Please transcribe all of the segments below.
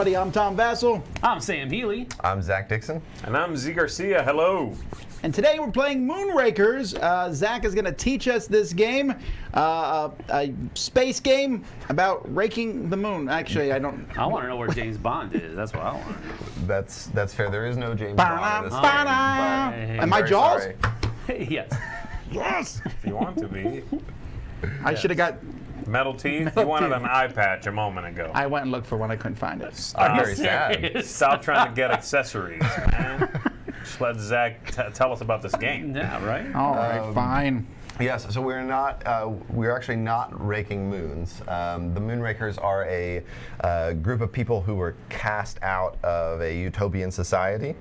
everybody. I'm Tom Vasel, I'm Sam Healy. I'm Zach Dixon. And I'm Zee Garcia. Hello. and today we're playing Moonrakers. Uh, Zach is going to teach us this game, uh, a, a space game about raking the moon. Actually, I don't. I want to know where James Bond is. That's what I want. That's that's fair. There is no James Bond in this ba-da. game, Hey, Am I Jaws? sorry. yes. Yes. If you want to be. I should have got. Metal teeth. Metal you wanted teeth. an eye patch a moment ago. I went and looked for one. I couldn't find it. I'm Stop, very sad. Stop trying to get accessories, man. Just let Zach t- tell us about this game. Yeah, right? All right, Um, fine. Yes, so we're not, uh, we're actually not raking moons. Um, the Moonrakers are a uh, group of people who were cast out of a utopian society.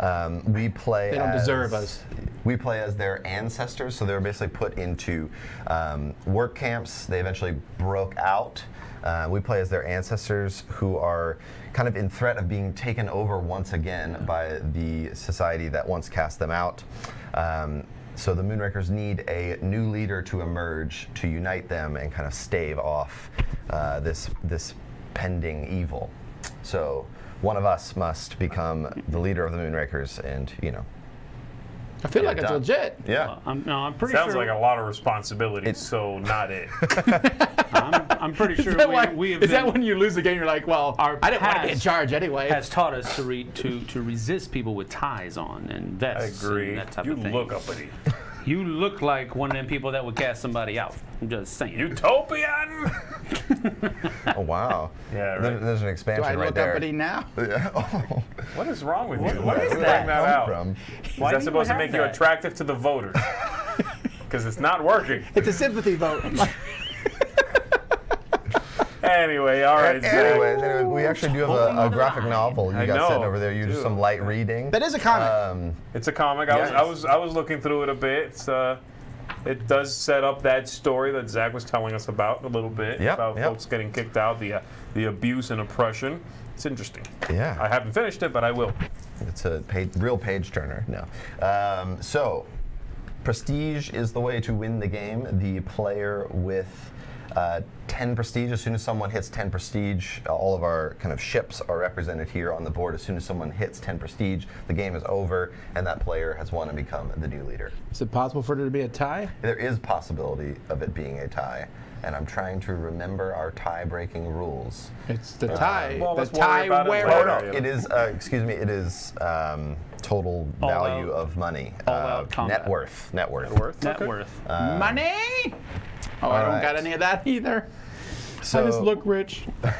Um, we play. They don't as- deserve us. We play as their ancestors, so they were basically put into um, work camps. They eventually broke out. Uh, we play as their ancestors who are kind of in threat of being taken over once again by the society that once cast them out. Um, so the Moonrakers need a new leader to emerge to unite them and kind of stave off uh, this this pending evil. So one of us must become the leader of the Moonrakers, and you know, I feel like yeah, it's done. legit. yeah. I'm, no, I'm pretty Sounds sure. like a lot of responsibility, so not it. I'm, I'm pretty sure Is that, we, why- we have is that when you lose the game? You're like, well, Our I didn't want to be in charge anyway. has taught us to, re, to to resist people with ties on and vests I agree. And that type You of thing. look uppity. You look like one of them people that would cast somebody out. I'm just saying. Utopian! Oh wow. Yeah, There- right. There's an Do expansion I right look there. uppity now? Yeah. Oh. What is wrong with you? Where is did that? come out? from? Is Why that supposed to have make you attractive to the voters? Because it's not working. It's a sympathy vote. Anyway, all right, Zach. Anyway, anyway, we actually do have a, a graphic novel you I got know, sitting over there. You do dude. some light reading. that is a comic. Um, It's a comic. I was, I was, I was looking through it a bit. It's, uh, it does set up that story that Zach was telling us about a little bit Yep, about yep. folks getting kicked out, the uh, the abuse and oppression. It's interesting. yeah. I haven't finished it, but I will. It's a page, real page turner. No. Um, so, prestige is the way to win the game. The player with uh, 10 prestige, as soon as someone hits 10 prestige, uh, all of our kind of ships are represented here on the board. As soon as someone hits 10 prestige, the game is over, and that player has won and become the new leader. is it possible for there to be a tie? There is possibility of it being a tie, and I'm trying to remember our tie-breaking rules. It's the tie. well, the tie about it wearer. Oh no, it is. Uh, excuse me. It is um, total All value out- of money. all uh, out combat. net worth. Net worth. Worth Net Okay. worth. Money. Oh, I don't right. got any of that either. So, I just look rich.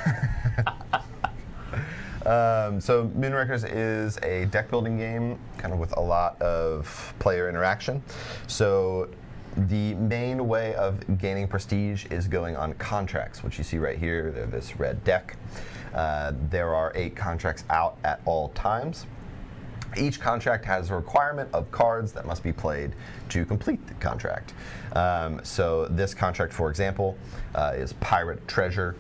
Um, so Moonrakers is a deck building game, kind of with a lot of player interaction. So the main way of gaining prestige is going on contracts, which you see right here. They're this red deck. Uh, there are eight contracts out at all times. Each contract has a requirement of cards that must be played to complete the contract. Um, so this contract, for example, uh, is Pirate Treasure.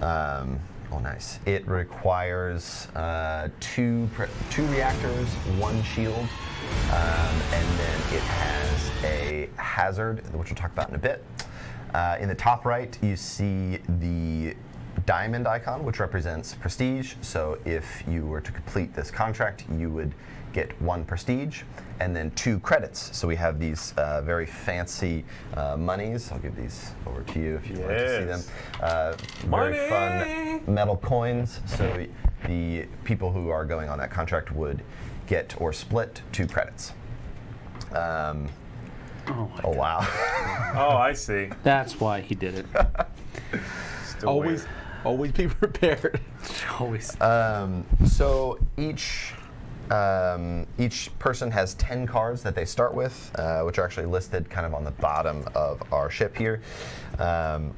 Um, oh, nice. It requires uh, two two reactors, one shield, um, and then it has a hazard, which we'll talk about in a bit. Uh, in the top right, you see the diamond icon, which represents prestige. So if you were to complete this contract, you would get one prestige and then two credits. So we have these uh, very fancy uh, monies. I'll give these over to you if you'd like to see them. Yes. Uh, Money! Very fun metal coins. So the people who are going on that contract would get or split two credits. Um, Oh, oh wow. Oh, I see. That's why he did it. Always, weird. Always be prepared. Always. Um, so each um, each person has 10 cards that they start with, uh, which are actually listed kind of on the bottom of our ship here. Um,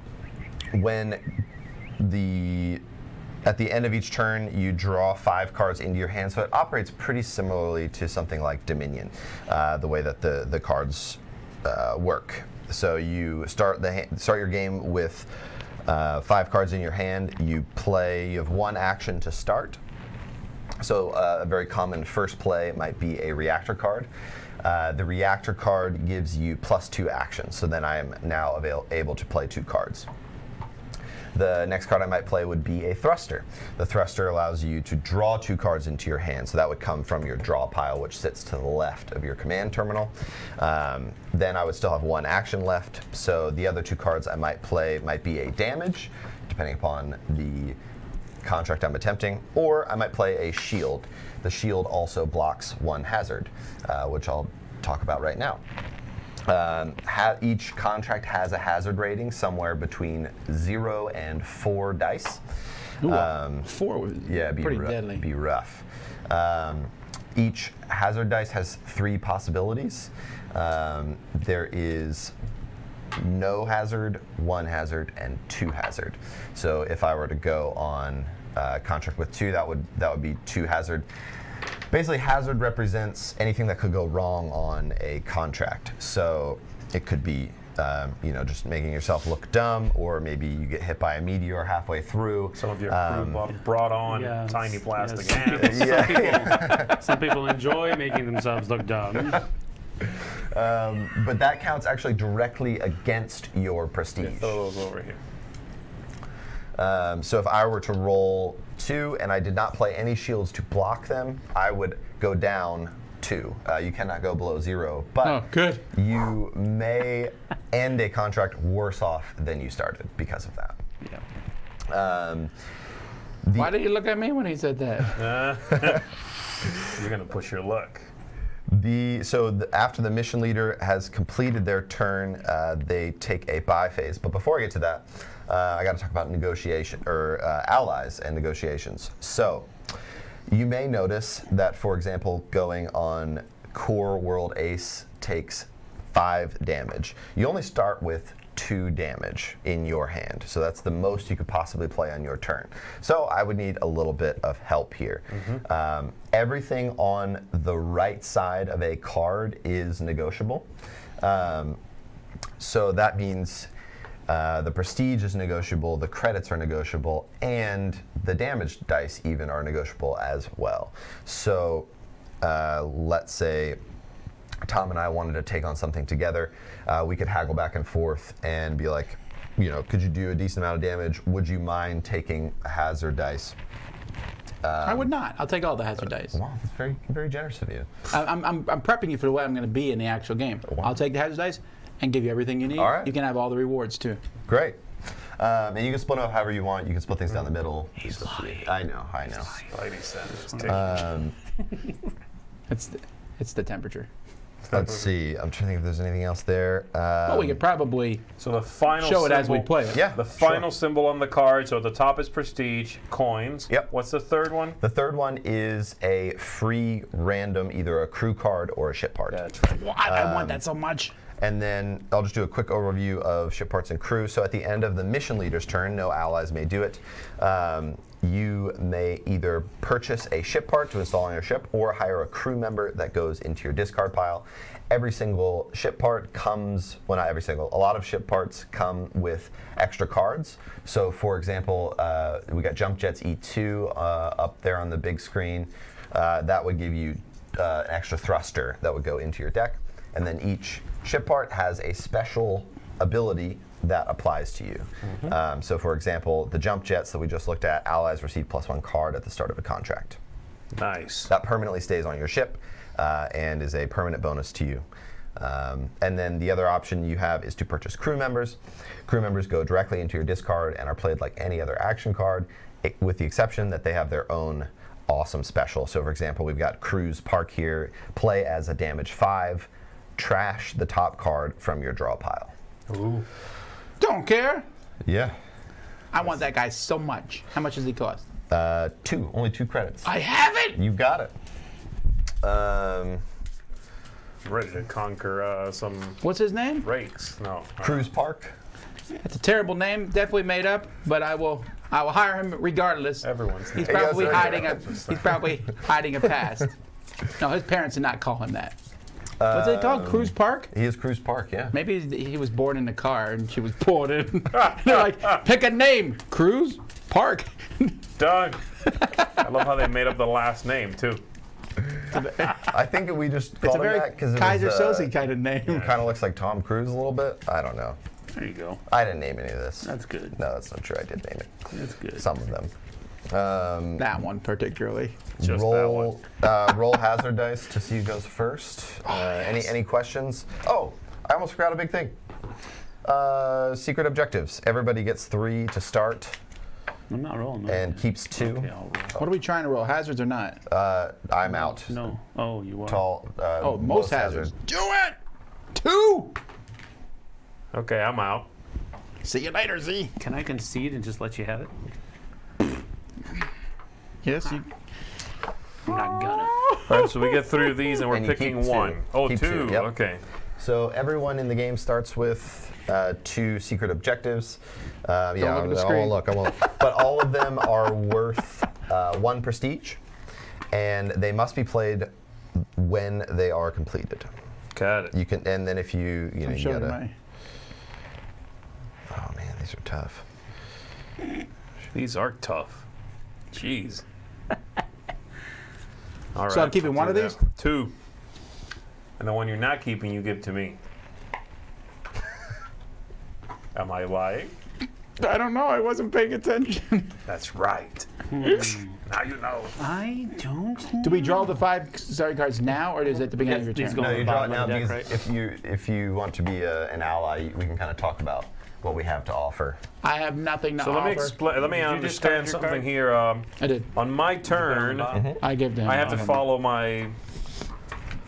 when the at the end of each turn, you draw five cards into your hand, so it operates pretty similarly to something like Dominion, uh, the way that the the cards uh, work. So you start the start your game with uh, five cards in your hand. You play. You have one action to start. So uh, a very common first play might be a reactor card. Uh, the reactor card gives you plus two actions. So then I am now avail- able to play two cards. The next card I might play would be a thruster. The thruster allows you to draw two cards into your hand, so that would come from your draw pile, which sits to the left of your command terminal. Um, then I would still have one action left, so the other two cards I might play might be a damage, depending upon the contract I'm attempting, or I might play a shield. The shield also blocks one hazard, uh, which I'll talk about right now. Um, ha- each contract has a hazard rating somewhere between zero and four dice. Ooh, Um, four was Yeah, be pretty ru- deadly. Be rough. Um, each hazard dice has three possibilities. Um, there is no hazard, one hazard, and two hazard. So if I were to go on uh, contract with two, that would that would be two hazard. Basically, hazard represents anything that could go wrong on a contract. So it could be, um, you know, just making yourself look dumb, or maybe you get hit by a meteor halfway through. Some of your crew Um, bought- brought on Yes, tiny plastic yes. hands. Some, people, some people enjoy making themselves look dumb. Um, but that counts actually directly against your prestige. Throw those over here. Um, so if I were to roll two and I did not play any shields to block them, I would go down two. Uh, you cannot go below zero, but Oh, good. you may end a contract worse off than you started because of that. Yeah. Um, Why did you look at me when he said that? You're gonna push your luck. The so the, after the mission leader has completed their turn, uh, they take a buy phase. But before I get to that, uh, I got to talk about negotiation or uh, allies and negotiations. So you may notice that, for example, going on core world ace takes five damage. You only start with two damage in your hand. So that's the most you could possibly play on your turn. So I would need a little bit of help here. Um, everything on the right side of a card is negotiable. Um, so that means uh, the prestige is negotiable, the credits are negotiable, and the damage dice even are negotiable as well. So uh, let's say Tom and I wanted to take on something together, uh, we could haggle back and forth and be like, you know, could you do a decent amount of damage? Would you mind taking a hazard dice? I would not. I'll take all the hazard dice. Wow, that's very, very generous of you. I- I'm, I'm, I'm prepping you for the way I'm going to be in the actual game. Wow. I'll take the hazard dice and give you everything you need. All right. You can have all the rewards too. Great. Um, and you can split up however you want. You can split things down the middle. He's I know, I know. Lady Sanders. Um, It's the, it's the temperature. let's see. I'm trying to think if there's anything else there. Um, But we could probably So the final show it as we play it. yeah. The sure. final symbol on the card. So at the top is prestige, coins. Yep. What's the third one? The third one is a free random, either a crew card or a ship part. That's right. What? I Um, want that so much. And then I'll just do a quick overview of ship parts and crew. So at the end of the mission leader's turn, no allies may do it. Um, you may either purchase a ship part to install on your ship or hire a crew member that goes into your discard pile. Every single ship part comes, well, not every single, a lot of ship parts come with extra cards. So, for example, uh, we got Jump Jets E2 uh, up there on the big screen. Uh, that would give you uh, an extra thruster that would go into your deck. And then each ship part has a special ability that applies to you. Um, so, for example, the jump jets that we just looked at, allies receive plus one card at the start of a contract. Nice. That permanently stays on your ship uh, and is a permanent bonus to you. Um, and then the other option you have is to purchase crew members. Crew members go directly into your discard and are played like any other action card, with the exception that they have their own awesome special. So, for example, we've got Cruise Park here. Play as a damage five. Trash the top card from your draw pile. Ooh. Don't care. Yeah. I want that guy so much. How much does he cost? Uh, two, only two credits. I have it. You've got it. Um, Ready to conquer uh, some What's his name? rakes. No. Cruise Park. It's a terrible name, definitely made up, but I will I will hire him regardless. Everyone's He's probably hiding a he's probably hiding a past. No, his parents did not call him that. What's it called? Cruise Park? He is Cruise Park, yeah. Maybe he he was born in the car and she was pulled in. They're like, pick a name. Cruise Park. Doug. I love how they made up the last name too. I think we just It's called a him that because Keyser it was, uh, Soze kind of name. kind of looks like Tom Cruise a little bit. I don't know. There you go. I didn't name any of this. That's good. No, that's not true. I did name it. That's good. Some of them. Um, That one particularly. Just that one. roll, uh, roll hazard dice to see who goes first. Uh, any any questions? Oh, I almost forgot a big thing. Uh, secret objectives. Everybody gets three to start I'm not rolling. no. and keeps two. Okay, I'll roll. What are we trying to roll? Hazards or not? Uh, I'm out. No. Oh, you are. Tall. Uh, Oh, most hazards. Do it. Two. Okay, I'm out. See you later, Z. Can I concede and just let you have it? Yes, you. I'm not gonna. All right, so we get three of these, and we're And picking keep two. one. Oh, Keep two. two, yep. Okay. So everyone in the game starts with uh, two secret objectives. Uh, yeah, look at the I won't look. I won't. but all of them are worth uh, one prestige, and they must be played when they are completed. Got it. You can, and then if you, you know, I'm you showing gotta. my. Oh man, these are tough. These are tough. Jeez. All So I'm keeping one do of these? that. Two. And the one you're not keeping, you give to me. Am I lying? I don't know. I wasn't paying attention. That's right. now you know. I don't. Do we draw the five sorry cards now, or is it at the beginning of your turn? No, you draw it now of because deck, if you if you want to be a, an ally, we can kind of talk about what we have to offer. I have nothing to So let me explain. Let me Did you just start understand something here. Um, I did. on my turn, bottom? I give to him. I have to follow my.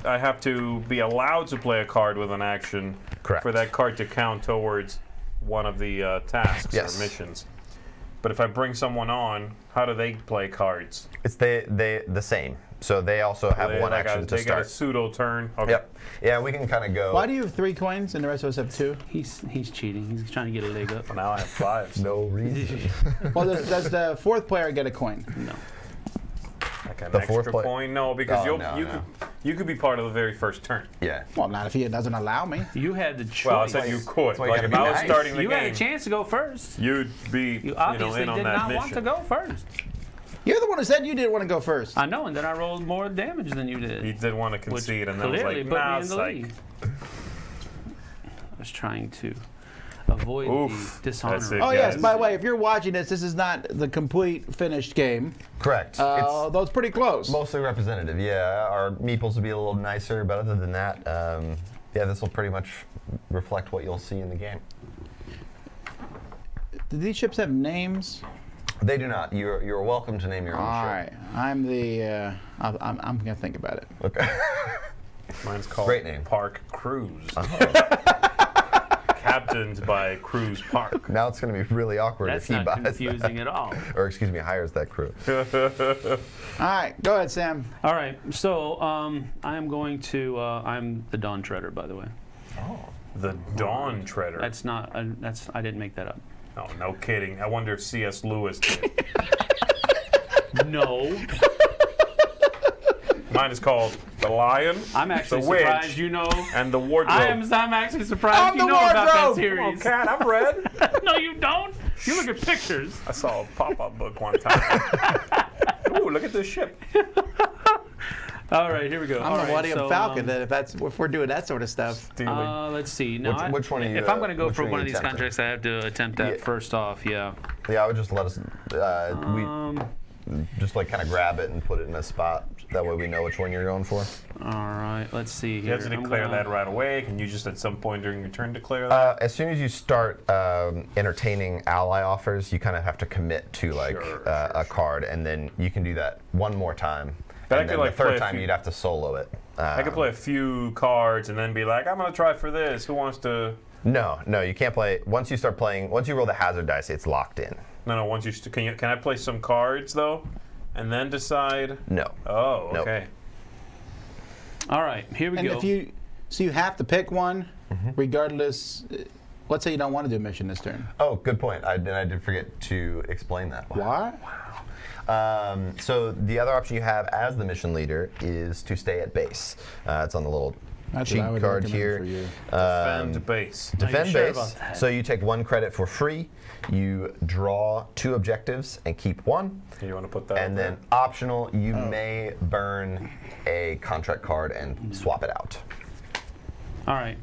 I have to be allowed to play a card with an action Correct. for that card to count towards one of the uh, tasks Yes. or missions. But if I bring someone on, how do they play cards? It's they they the same. So they also have They, one like action a, to they got a start. pseudo turn. Okay. Yep. Yeah, we can kind of go. Why do you have three coins and the rest of us have two? He's he's cheating. He's trying to get a leg up. Now I have five. No reason. Well, does, does the fourth player get a coin? No. Like an The extra fourth play- coin? No, because Oh, you'll, no, you no. could you could be part of the very first turn. yeah. Well, not if he doesn't allow me. You had the choice. Well, I said you could. why you Like if I was nice. starting the you game, had a chance to go first. you'd be You you know obviously in on did not want to go first. You're the one who said you didn't want to go first. I know, and then I rolled more damage than you did. He did want to which concede, and then was clearly like, put nah, me in the lead. I was trying to avoid Oof, the dishonor. it, Oh yes. By the way, if you're watching this, this is not the complete finished game. Correct. Uh, it's though it's pretty close. mostly representative. Yeah, our meeples will be a little nicer, but other than that, um, yeah, this will pretty much reflect what you'll see in the game. Do these ships have names? They do not. You're you're welcome to name your own All ship. right. I'm the. Uh, I'll- I'm, I'm gonna think about it. Okay. Mine's called Great name. Park Cruise. Uh-huh. Captained by Cruise Park. now it's going to be really awkward That's if he not buys confusing that. at all. or excuse me, hires that crew. All right. Go ahead, Sam. All right, so um, I am going to. Uh, I'm the Dawn Treader, by the way. Oh. The Dawn Treader. That's not. Uh, that's. I didn't make that up. Oh, no kidding. I wonder if C.S. Lewis did. No, Mine is called The Lion I'm actually The witch. surprised you know. and the Wardrobe. I am. I'm actually surprised I'm you the know about that wardrobe. series. Oh, cat, I'm red. no, you don't. You look at pictures. I saw a pop-up book one time. Ooh, look at this ship. All right, here we go. I'm All the right, Millennium so, Falcon. um, then if that's if we're doing that sort of stuff. Stealing. Uh, let's see. Now, Which- I- which one are you, If I'm going to go for one one of these attempting? contracts, I have to attempt that Yeah. first off. Yeah. Yeah, I would just let us, uh, Um, we just like kind of grab it and put it in a spot. That way we know which one you're going for. all right. Let's see Here. you have to declare gonna- that right away. Can you just at some point during your turn declare that? Uh, as soon as you start um, entertaining ally offers, you kind of have to commit to like Sure, uh, sure, a card, and then you can do that one more time. But I could, like, the third time few- you'd have to solo it. I could Um, play a few cards and then be like, I'm going to try for this. Who wants to... No, no, you can't play. Once you start playing, once you roll the hazard dice, it's locked in. No, no, once you... St- can, you can I play some cards, though? And then decide... No. Oh, Nope. okay. All right, here we And go. if you, so you have to pick one, Mm-hmm. regardless. uh, Let's say you don't want to do a mission this turn. Oh, good point. I, and I did forget to explain that. Why? Um, so the other option you have as the mission leader is to stay at base. Uh, it's on the little That's cheat what I would card here. for. Um, Defend base. Defend sure base. So you take one credit for free. You draw two objectives and keep one. You want to put that And up then optional, you Oh. may burn a contract card and swap it out. all right,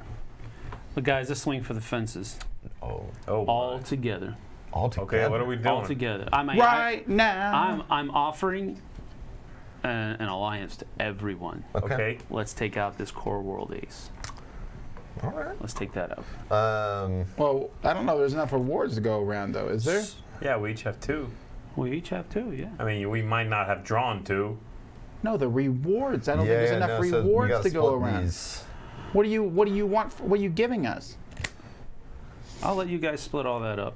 but guys, let's swing for the fences. Oh, Oh, all my. together. All together. okay. What are we doing? All together. I mean, Right now. I, am I'm offering an, an alliance to everyone. Okay. Okay. Let's take out this core world ace. All right. Let's take that out. Um, well, I don't know. There's enough rewards to go around, though. Is there? Yeah, we each have two. We each have two, yeah. I mean, we might not have drawn two. No, the rewards. I don't yeah, think there's yeah, enough no, rewards gotta go around. These. What do you What do you want? What are you giving us? I'll let you guys split all that up.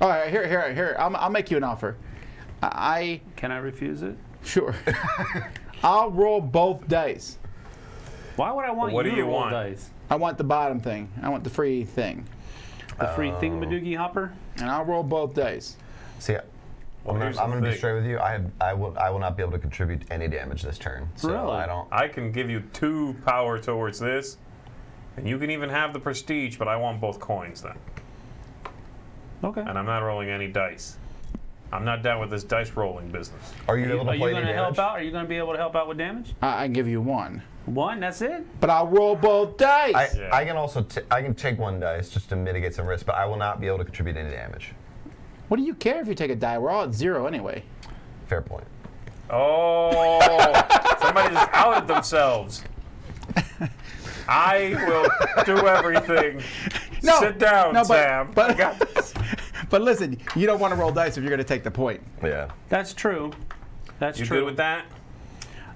All right, here, here, here. I'll, I'll make you an offer. I Can I refuse it? sure. I'll roll both dice. Why would I want What you do to roll want? dice? I want the bottom thing. I want the free thing, The free Oh. thingamadoogie hopper? and I'll roll both dice. See, Well, I'm gonna, I'm gonna be straight with you. I have, I will I will not be able to contribute any damage this turn. So Really? I don't. I can give you two power towards this, and you can even have the prestige, but I want both coins then. Okay. And I'm not rolling any dice. I'm not down with this dice rolling business. Are you Are you, able to are you going to help out? Are you going to be able to help out with damage? I, I can give you one, One, that's it? but I'll roll both dice. I, Yeah. I can also t- I can take one dice just to mitigate some risk, but I will not be able to contribute any damage. what do you care if you take a die? We're all at zero anyway. Fair point. Oh, somebody just outed themselves. I will do everything. No, Sit down, no, but, Sam. But, I got this. but listen, you don't want to roll dice if you're going to take the point. Yeah. That's true. That's You true. good with that?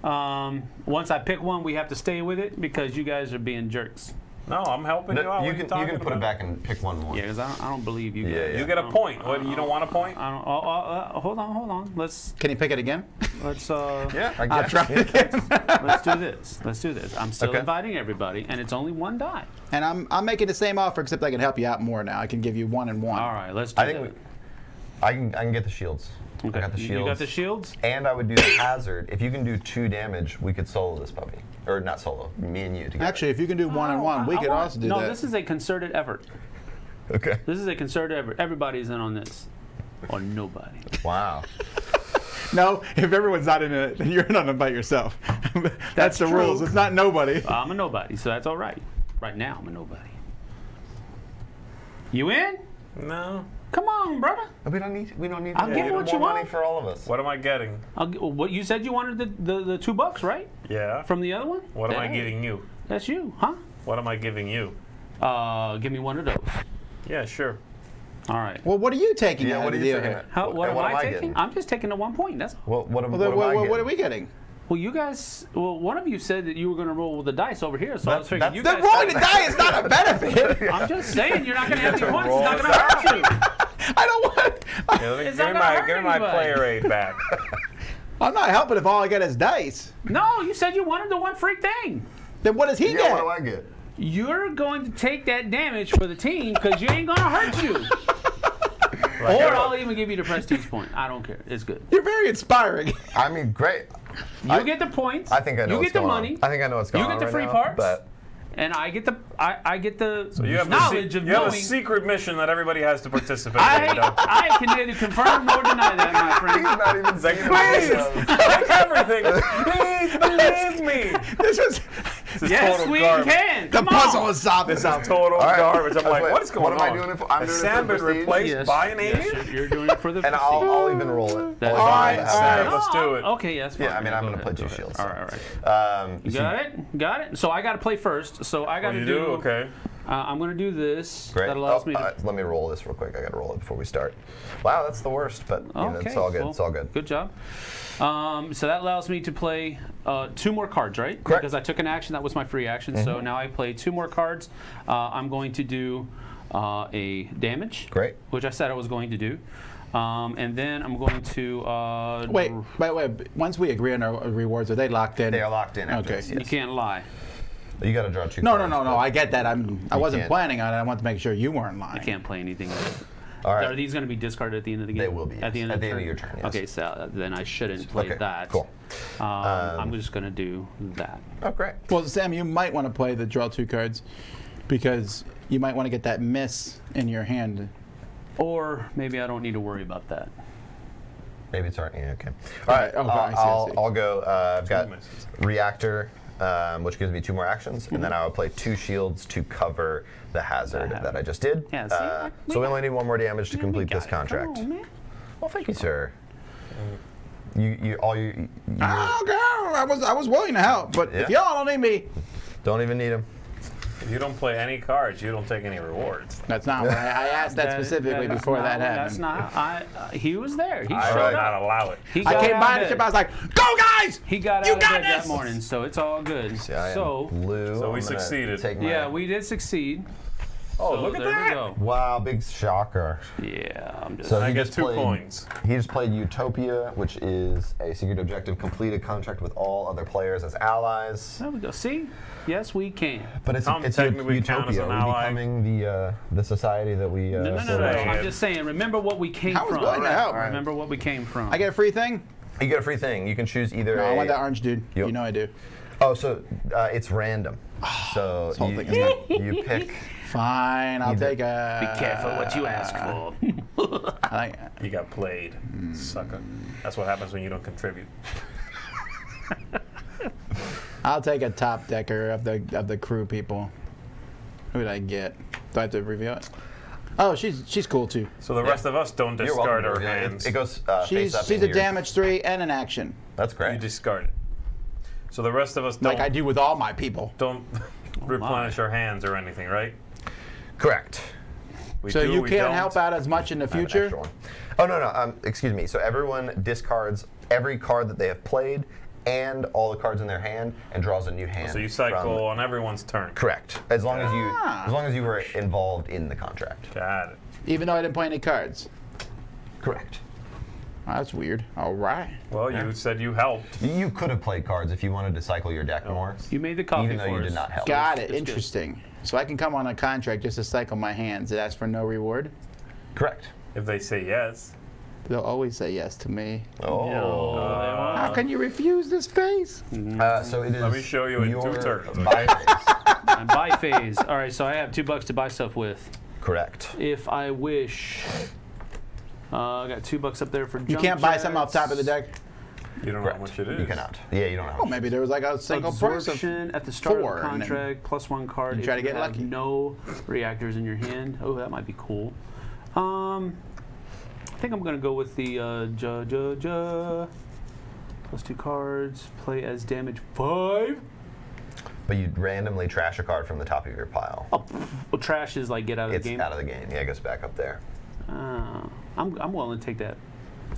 Um, once I pick one, we have to stay with it because you guys are being jerks. No, I'm helping you out. You can you talking can put it back and pick one more. Yeah, because I, don't- I don't believe you Yeah, guys. yeah. You get a don't- point. What? You don't want a point? I don't. Oh, oh, uh, hold on, hold on. Let's Can you pick it again? Let's uh Yeah, I I'll try again. let's do this. Let's do this. I'm still Okay. inviting everybody, and it's only one die. and I'm I'm making the same offer, except I can help you out more now. I can give you one and one. All right, let's do I think that. we, I can I can get the shields. Okay. I got the shields. You got the shields. And I would do the hazard. If you can do two damage, we could solo this puppy. Or not solo, me and you together. Actually, if you can do one and Oh, one, we I could want- also do no, that. this is a concerted effort. Okay. This is a concerted effort. Everybody's in on this, or nobody. Wow. No, if everyone's not in it, then you're not by yourself. that's, That's the true. rules. It's not nobody. I'm a nobody, so that's all right. Right now, I'm a nobody. You in? No. Come on, brother. we don't need we don't need I'll we give need you what more you money want. for all of us. What am I getting? I'll, g- what you said you wanted the, the, the two bucks, right? Yeah. From the other one? What am I Hey, giving you? That's you, huh? What am I giving you? Uh, give me one of those. Yeah, sure. All right. Well, what are you taking Yeah, out what are you taking? How, What- what am what am I I taking? getting? I'm just taking the one point. That's all. What what, am, Well, what, then, am what, I what, what are we getting? Well, you guys. Well, one of you said that you were going to roll with the dice over here, so I was That- figuring you The guys. rolling the die is not a benefit. I'm just saying you're not going to have get any points. It's not going to hurt you. I don't want. Yeah, let me, give not me my give me my player aid back. I'm not helping if all I get is dice. No, you said you wanted the one free thing. Then what does he Yeah, get? what do I get? You're going to take that damage for the team because you ain't going to hurt you. Like, Or I- I'll even give you the prestige point. I don't care. It's good. You're very inspiring. I mean, great. You I- get the points. I think I know You what's get the going money. on. I think I know what's going on. You on. get the right free now, parts. But and I get the I, I get the so you have knowledge the, of se- you have a secret mission that everybody has to participate I in. I can neither confirm nor deny that, my friend. he's friend. not even saying it Please, himself. take everything. Please believe me. this was This Yes, total we garbage. can. the Come puzzle on. was solved. This This is total All right. garbage. I'm like, what is going on? what on? am I doing it for? I'm Has doing it Sam for been replaced Yes, by an yes, alien? you're, you're doing it for the And I'll. I'll even roll it. That's I'll All even right, have all that. right. Let's do it. Okay, yes. Yeah, I mean, I'm gonna ahead, put you go ahead. shields, All so. right, all right. Um, You got it? Got it? So I got to play first. So I got to do? Okay. Uh, I'm going to do this. Great. That allows Oh, me to. uh, let me roll this real quick. I gotta roll it before we start. Wow, that's the worst, but you know, okay. it's all good. well, it's all good. Good job. Um, so that allows me to play uh, two more cards, right? Correct. Because I took an action. That was my free action. So Mm-hmm. now I play two more cards. Uh, I'm going to do uh, a damage. Great. Which I said I was going to do. Um, and then I'm going to. Uh, Wait, the way, Once we agree on our rewards, are they locked in? They are locked in Okay. this. You can't lie. You gotta draw two. No, no, cards, no, no. but- I get that. I'm. I wasn't can't. planning on it. I want to make sure you weren't lying. I can't play anything. All Are these going to be discarded at the end of the game? They will be, At the end, At of, the the end of your turn, yes. Okay, so uh, then I shouldn't play Okay, that. cool. Um, I'm Um, just going to do that. Oh, great. Well, Sam, you might want to play the draw two cards because you might want to get that miss in your hand. Or maybe I don't need to worry about that. Maybe it's already yeah, okay. All right. Okay, I I'll, see, I I'll, see. I'll go. Uh, I've got reactor um, which gives me two more actions, and then I will play two shields to cover the hazard That that I just did. Yeah, see, Uh, I- so we only need one more damage to Yeah, complete this contract. on, man. Well, thank you, sir. You, you, all you, you Oh, girl, I was I was willing to help, but if y'all don't need me, don't even need him. If you don't play any cards, you don't take any rewards. that's not what I, I asked that, specifically that's before not- that happened. That's not. I. Uh, he was there. He I showed would up. not allow it. He I came by of the ship. I was like, "Go, guys! He got You out of got bed that morning, so it's all good. See, I am so blue. So we I'm succeeded. Take my, yeah, we did succeed. Oh, So look at there that! We go. Wow, big shocker. Yeah, I'm just. So I he get just two played, coins. He just played Utopia, which is a secret objective: complete a contract with all other players as allies. there we go. See? Yes, we can. But it's, Tom it's technically Utopia. an Are we ally. becoming the uh, the society that we? Uh, No, no, no, sort no. I'm just saying. Remember what we came I was from. willing to help. Remember what we came from. I get a free thing? You get a free thing. You can choose either. No, a, I want that orange dude. You- You know I do. Oh, so uh, it's random. So you, you, you pick. Fine, I'll take a. Be careful what you ask for. I like, You got played, sucker. That's what happens when you don't contribute. I'll take a top decker of the of the crew people. Who did I get? Do I have to reveal it? Oh, she's she's cool too. So the rest of us don't You're discard welcome. our to reveal it. hands. It, it goes uh, She's face up. she's in a your- damage three and an action, That's correct. you great. discard it. So the rest of us don't, like I do with all my people. don't replenish our hands or anything, right? Correct. We So do, you we can't don't. help out as much in the I have an future. Oh no no. Um, excuse me. So everyone discards every card that they have played and all the cards in their hand and draws a new hand. So you cycle from- on everyone's turn. Correct. As long as you Ah. as long as you were involved in the contract. Got it. Even though I didn't play any cards. Correct. Oh, that's weird. All right. Well, you said you helped. You- You could have played cards if you wanted to cycle your deck more. You made the coffee Even though for you us. did not help. Got it. It's good. Interesting. So I can come on a contract just to cycle my hands. It asks for no reward. Correct. If they say yes. They'll always say yes to me. Oh. Uh, How can you refuse this face? Uh, so it is. Let me show you in two turns. buy phase. And buy phase. All right, so I have two bucks to buy stuff with. Correct. If I wish. Uh, I got two bucks up there for You can't buy something off top of the deck. You don't know how much it is. You cannot. Yeah, you don't know. how Oh, maybe there was like a single price of. Absorption at the start four, of the contract, plus one card. you if try to you get have lucky. No reactors in your hand. Oh, that might be cool. Um, I think I'm gonna go with the uh, ja ja ja. Plus two cards. Play as damage five. But you randomly trash a card from the top of your pile. Oh, well, trash is like get out of it's the game. It's out of the game. Yeah, it goes back up there. Uh, I'm I'm willing to take that.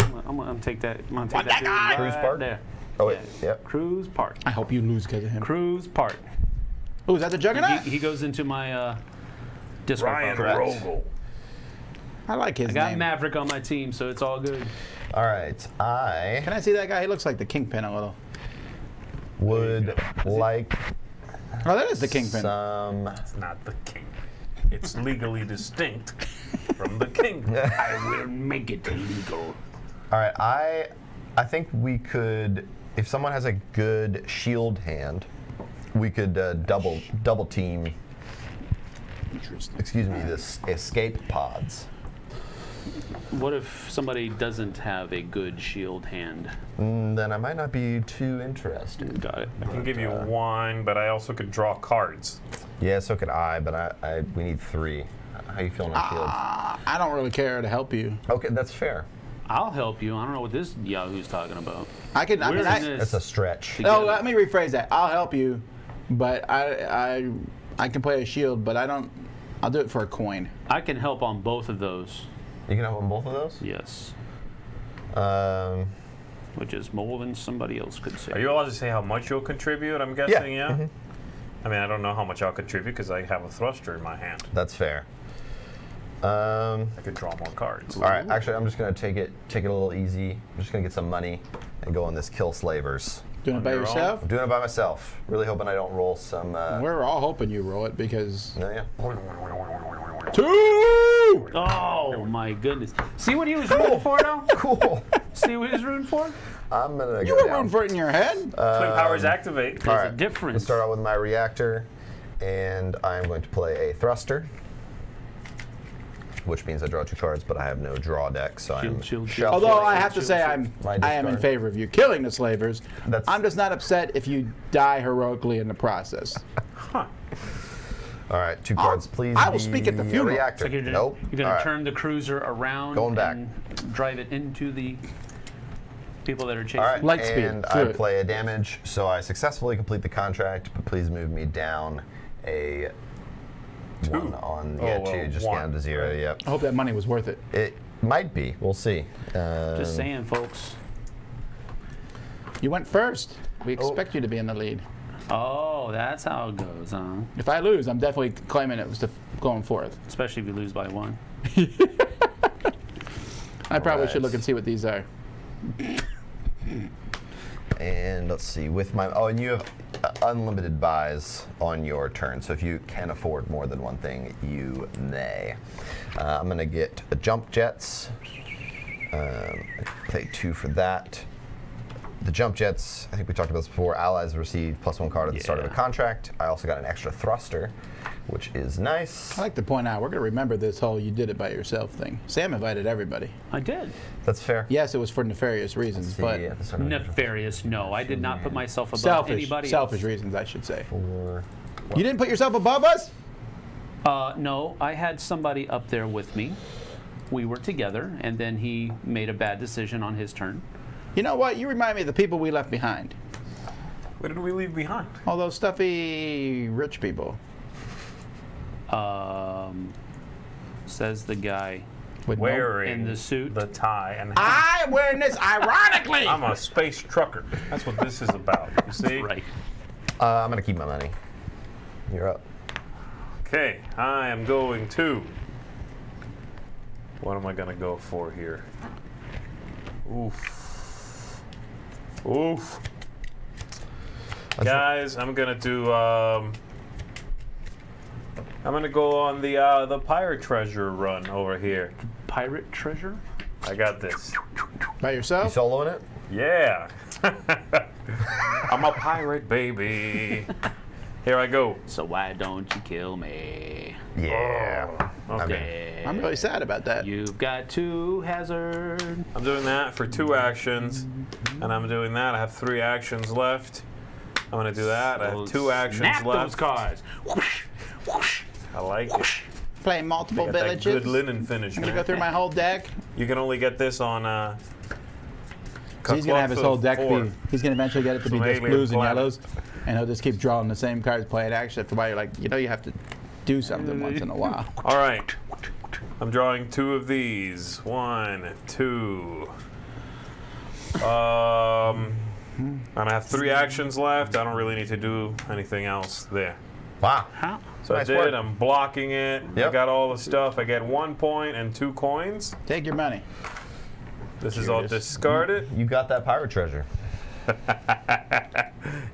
I'm gonna, I'm gonna take that. I'm gonna take that. dude guy. Cruise right Park? There. Oh wait. Yeah. Yep. Cruise Park. I hope you lose because of him. Cruise Park. Oh, is that the Juggernaut? He, he goes into my uh, discard Ryan Rogel. I like his I got name. Maverick on my team, so it's all good. All right. I Can I see that guy? He looks like the Kingpin a little. would like Oh, that is the Kingpin. some. It's not the king. It's legally distinct from the king. will make it illegal. All right. I I think we could, if someone has a good shield hand, we could uh, double double team. Excuse me. This escape pods. What if somebody doesn't have a good shield hand? Mm, then I might not be too interested. Got it. I can give you one, but I also could draw cards. Yeah, so could I, but I, I we need three. How you feeling on shields? Uh, I don't really care to help you. Okay, that's fair. I'll help you. I don't know what this Yahoo's talking about. I can. I We're mean, in I, That's a stretch. no. Let me rephrase that. I'll help you, but I, I, I can play a shield, but I don't. I'll do it for a coin. I can help on both of those. You can help on both of those. Yes. Um, Which is more than somebody else could say. Are you allowed to say how much you'll contribute? I'm guessing, yeah. I mean, I don't know how much I'll contribute because I have a thruster in my hand. that's fair. Um, I could draw more cards. all right, actually, I'm just gonna take it take it a little easy. I'm just gonna get some money and go on this kill slavers. Doing it by your yourself. I'm doing it by myself. Really hoping I don't roll some. Uh, We're all hoping you roll it because no, yeah. two. Oh my goodness! See what he was rooting for now? Cool. See what he was rooting for? I'm gonna You go were down. rooting for it in your head. Twin um, powers activate. There's All a difference. Let's start out with my reactor, and I'm going to play a thruster. which means I draw two cards, but I have no draw deck, so I'm Shield, shield, shield. shuffling Although I have to say. I'm I am in favor of you killing the slavers. That's- I'm just not upset if you die heroically in the process. Huh. All right, two oh, cards, please. I will speak at the be a funeral. Reactor. So you're gonna, nope. you're gonna All right. turn the cruiser around Going back. and drive it into the people that are chasing. All right, Light speed, and I it. play a damage, so I successfully complete the contract. But please move me down a one on yeah Oh, well, two, just one, down to zero. right. Yep, I hope that money was worth it. it might be. We'll see. Um, Just saying, folks. You went first. We expect you to be in the lead. Oh, that's how it goes, huh? If I lose, I'm definitely claiming it was the going fourth. Especially if you lose by one. I probably Right. should look and see what these are. And let's see, with my oh, and you have unlimited buys on your turn. So if you can afford more than one thing, you may. Uh, I'm gonna get a jump jets. Um, pay two for that. The jump jets, I think we talked about this before. Allies receive plus one card at the start of a contract. I also got an extra thruster, which is nice. I like to point out we're going to remember this whole "you did it by yourself" thing. Sam invited everybody. I did. That's fair. Yes, it was for nefarious reasons, See, but at the start of a Nefarious. No, I did not put myself above selfish, anybody selfish else. reasons, I should say. four. You didn't put yourself above us. Uh, no, I had somebody up there with me. We were together, and then he made a bad decision on his turn. You know what? You remind me of the people we left behind. What did we leave behind? All those stuffy rich people. Um, says the guy With Wearing in the suit. the tie, and I am wearing this ironically. I'm a space trucker. That's what this is about. You see? right. Uh, I'm gonna keep my money. You're up. Okay, I am going to. What am I gonna go for here? Oof. Oof. Guys, I'm gonna do. Um, I'm gonna go on the uh, the pirate treasure run over here. Pirate treasure? I got this. By You yourself? soloing it? Yeah. I'm a pirate, baby. Here I go. So why don't you kill me? Yeah. I Okay. I'm really sad about that. You've got two hazard. I'm doing that for two actions, and I'm doing that. I have three actions left. I'm gonna do that. I have two actions Snap left. those cards. Whoosh, whoosh. I like it. Playing multiple Got that villages. good linen finish, I'm gonna man. go through my whole deck. You can only get this on. Uh, So he's gonna have his whole deck four. be. He's gonna eventually get it to be just alien blues and yellows, and he'll just keep drawing the same cards, playing action after a while. You're like, you know, you have to do something once in a while. All right. I'm drawing two of these. One, two. Um, and I have three actions left. I don't really need to do anything else there. wow. How? So Nice I did. work. I'm blocking it. I got all the stuff. I get one point and two coins. Take your money. This is all discarded. You got that pirate treasure.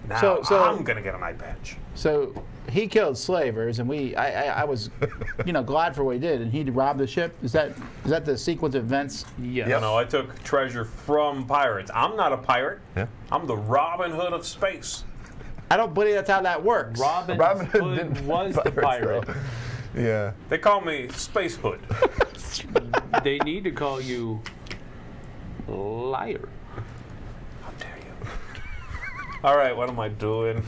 Now So- so- I'm gonna get an eye patch. So he killed slavers, and we. I, I, I was, you know, glad for what he did, and he robbed the ship. Is that is that the sequence of events? Yes. You know, I took treasure from pirates. I'm not a pirate. Yeah. I'm the Robin Hood of space. I don't believe that's how that works. Robin, Robin Hood Hood didn't was the pirates, pirate. though. Yeah. They call me Space Hood. they need to call you liar. How dare you? All right, what am I doing?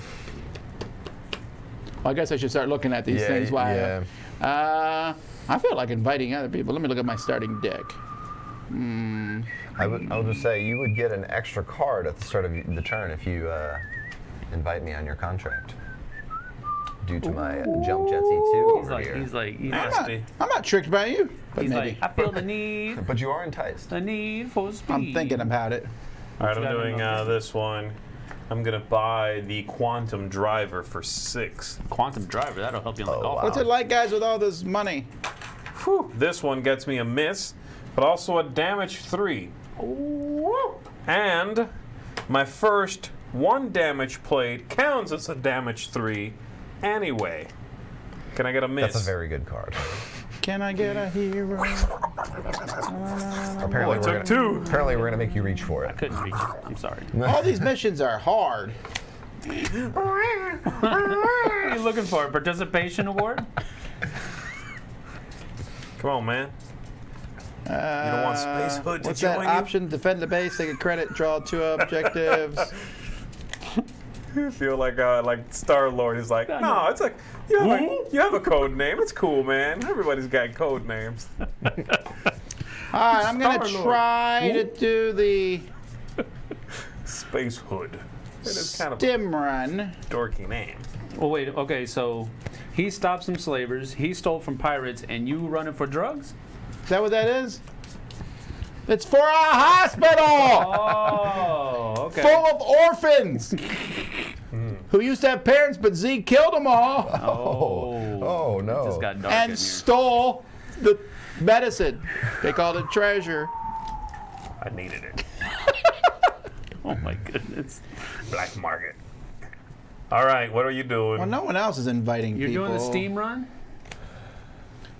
Well, I guess I should start looking at these Yeah, things. While yeah. Uh, I feel like inviting other people. Let me look at my starting deck. I would. I would just say you would get an extra card at the start of the turn if you uh, invite me on your contract. Due to my uh, jump jetsy two He's over like, here. he's like, he's, I'm not, Nasty. I'm not tricked by you, but he's maybe. like, I feel the need, but you are enticed. the need for speed. I'm thinking about it. All right, you I'm got doing uh, this one. I'm gonna buy the Quantum Driver for six. Quantum driver, that'll help you on the Oh, golf. wow. What's it like, guys, with all this money? Whew. This one gets me a miss, but also a damage three. And my first one damage plate counts as a damage three anyway. Can I get a miss? That's a very good card. Can I get a hero? apparently, I we're took gonna, two. apparently we're gonna make you reach for it. I couldn't reach it. I'm sorry. all these missions are hard. What are you looking for a participation award? Come on, man. Uh, don't want Space Hood to What's join that you? option? Defend the base, take a credit, draw two objectives. I feel like uh, like Star Lord is like, no, it's like you have, a, you have a code name. It's cool, man. Everybody's got code names. All right, I'm gonna Star-Lord. try to do the Space Hood. It is kind of a stim run. dorky name. Well, wait. Okay, so he stopped some slavers. He stole from pirates, and you running for drugs? Is that what that is? It's for a hospital Oh, okay. full of orphans who used to have parents, but Zeke killed them all oh. oh, Oh no. Just got dark and stole the medicine. They called it treasure. I needed it. Oh my goodness. Black market. All right, what are you doing? Well, no one else is inviting You're people. doing the steam run?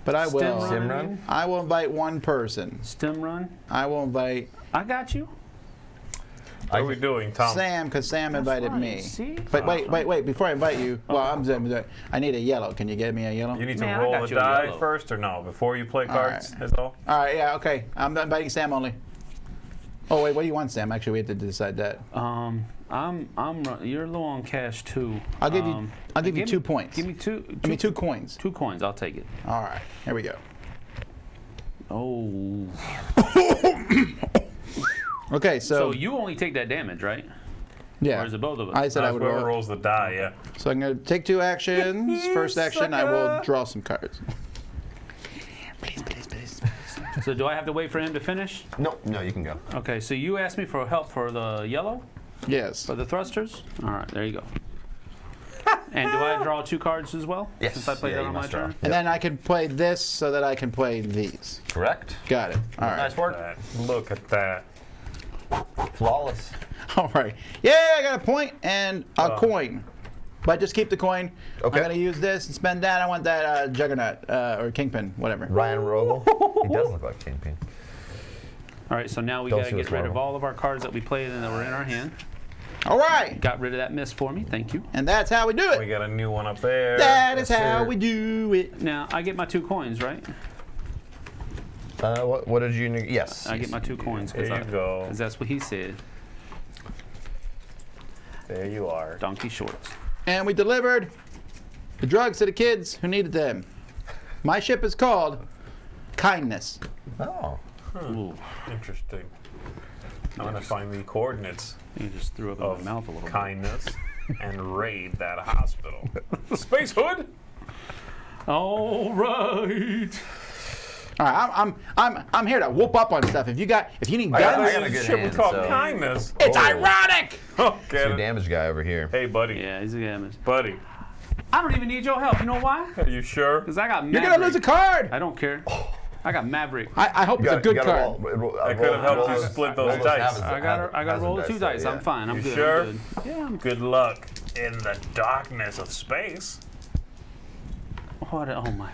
but I Stem will. run? Sim I run? I will invite one person. Stem run? I will invite I got you. What are we doing, Tom? Sam because Sam invited fine, me. see? But wait, wait, wait! Before I invite you, well, I'm. I'm- I need a yellow. Can you get me a yellow? You need to Man, roll got a you die yellow. first or no? Before you play cards, right. is all? All right, yeah, okay. I'm inviting Sam only. Oh wait, what do you want, Sam? Actually, we have to decide that. Um, I'm, I'm, you're low on cash too. I'll give you- Um, I'll give you me- two points. Give me two. Give me two coins. Two coins. I'll take it. All right, here we go. Oh. Okay, so, So you only take that damage, right? yeah, Or is it both of us? I said I Uh, would whoever roll. rolls the die, yeah. So I'm gonna take two actions. First action, I will draw some cards. Please, please, please. So do I have to wait for him to finish? No, no, you can go. Okay. So you asked me for help for the yellow, Yes. for the thrusters. All right. There you go. and do I draw two cards as well? Yes. Since I played yeah, that on my must draw. turn. And then I can play this so that I can play these. Correct. Got it. All right. Nice work. Look at that. Flawless. All right. Yeah, I got a point and a Oh. coin. But just keep the coin. Okay. I'm gonna use this and spend that. I want that uh, juggernaut uh, or kingpin, whatever. Ryan Rogel. he does look like Kingpin. All right. So now we gotta get what's rid of all of our cards that we played and that were in our hand. All right. Got rid of that miss for me. Thank you. And that's how we do it. We got a new one up there. That is Yes, how sir. we do it. Now I get my two coins, right? Uh, what, what did you? neg- Yes. I get my two coins because There you go. that's what he said. There you are. Donkey shorts. And we delivered the drugs to the kids who needed them. My ship is called Kindness. Oh. Ooh, Interesting. I'm gonna find the coordinates you just threw up in of my mouth a little bit. kindness and raid that hospital. Space Hood. All right. All right, I'm, I'm, I'm, I'm here to whoop up on stuff. If you got, if you need I got- guns, I got a good ship hand, was called so- kindness. it's Oh. ironic. Oh, get Two it? damage guy over here. Hey, buddy. Yeah, he's a damage. Buddy. I don't even need your help. You know why? Are you sure? Because I got You're Maverick. gonna lose a card. I don't care. I got Maverick. I, I hope You it's a gotta- good you card. roll- roll- I could have helped roll you split those dice. hazards- I got. I got to roll two dice. yeah. I'm fine. I'm You good. sure? I'm good. Yeah, I'm Good luck in the darkness of space. What? Oh my.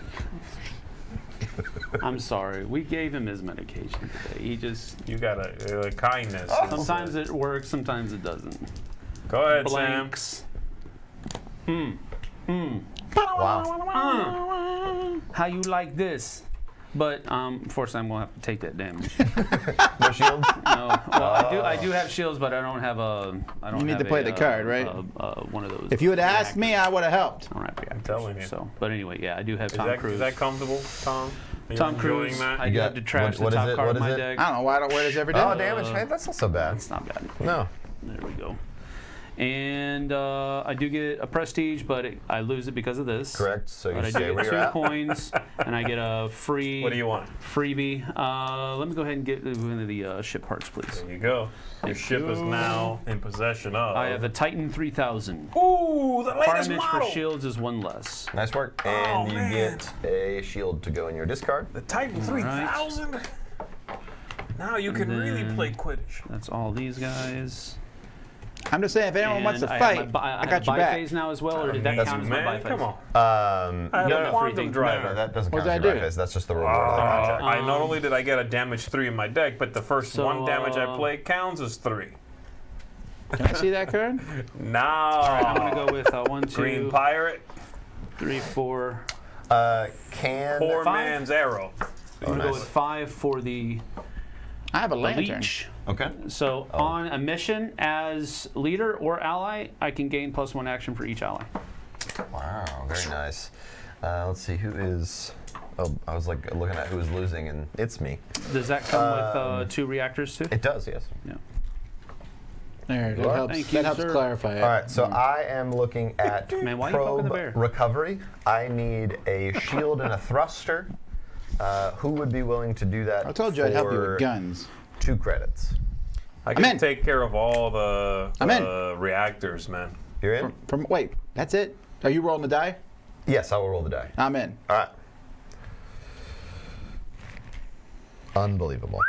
I'm sorry. We gave him his medication today. He just. You got a uh, kindness. Oh. Sometimes it works. Sometimes it doesn't. Go ahead, Sam. Blanks. Hmm. Hmm. Wow. How you like this? But um, unfortunately, I'm gonna have to take that damage. No shields. No, well, I do. I do have shields, but I don't have a. I don't. You need have to play a, the uh, card, right? Uh, uh, one of those. If you had asked me, I would have helped. I don't have reactors. telling you. So, but anyway, yeah, I do have Is Tom that, Cruise. is that comfortable, Tom? Are Tom Cruise. that? I You got- have to trash what- what the top it? card What of my is it? deck. I don't know why I don't wear this every day. Oh, damage. Uh, hey, that's not so bad. It's not bad. No. There we go. And uh, I do get a prestige, but it, I lose it because of this. Correct. So But you I stay do where get you're two at. coins, and I get a free What do you want? freebie. Uh, let me go ahead and get into the uh, ship parts, please. There you go. Your Thank ship is now in possession of. I have the Titan 3000. Ooh, the latest Damage model. for shields is one less. Nice work. And Oh, you man. get a shield to go in your discard. The Titan 3000. Now you can really play Quidditch. That's all these guys. I'm just saying, if anyone wants to And I fight, my, bi- I got your back. phase now as well, or did that That's count as man, my biphase? come on. Um, I have no, a no, quantum thing. driver. no, that doesn't What count did as I your do? face. That's just the reward of the Uh, contract. I not Um, only did I get a damage three in my deck, but the first So, one damage I uh, play counts as three. Can I see that card? Now, I'm gonna go with uh, one, Green Pirate, three, four. Uh, can poor Five? man's arrow. I'm gonna go with five for the, I have a the lantern. leech. Okay. So on a mission as leader or ally, I can gain plus one action for each ally. Wow, very nice. Uh, let's see who is. Oh, I was like looking at who was losing, and it's me. Does that come with uh, two reactors too? It does, yes. Yeah. There, that helps, Thank you, that helps sir. clarify it. All right, so I am looking at Man, why you the probe bear? recovery. I need a shield and a thruster. Uh, who would be willing to do that? I told you I'd help you with guns. Two credits. I can take care of all the I'm in. uh, reactors, man. You're in? From wait, that's it? Are you rolling the die? Yes, I will roll the die. I'm in. All right. Unbelievable.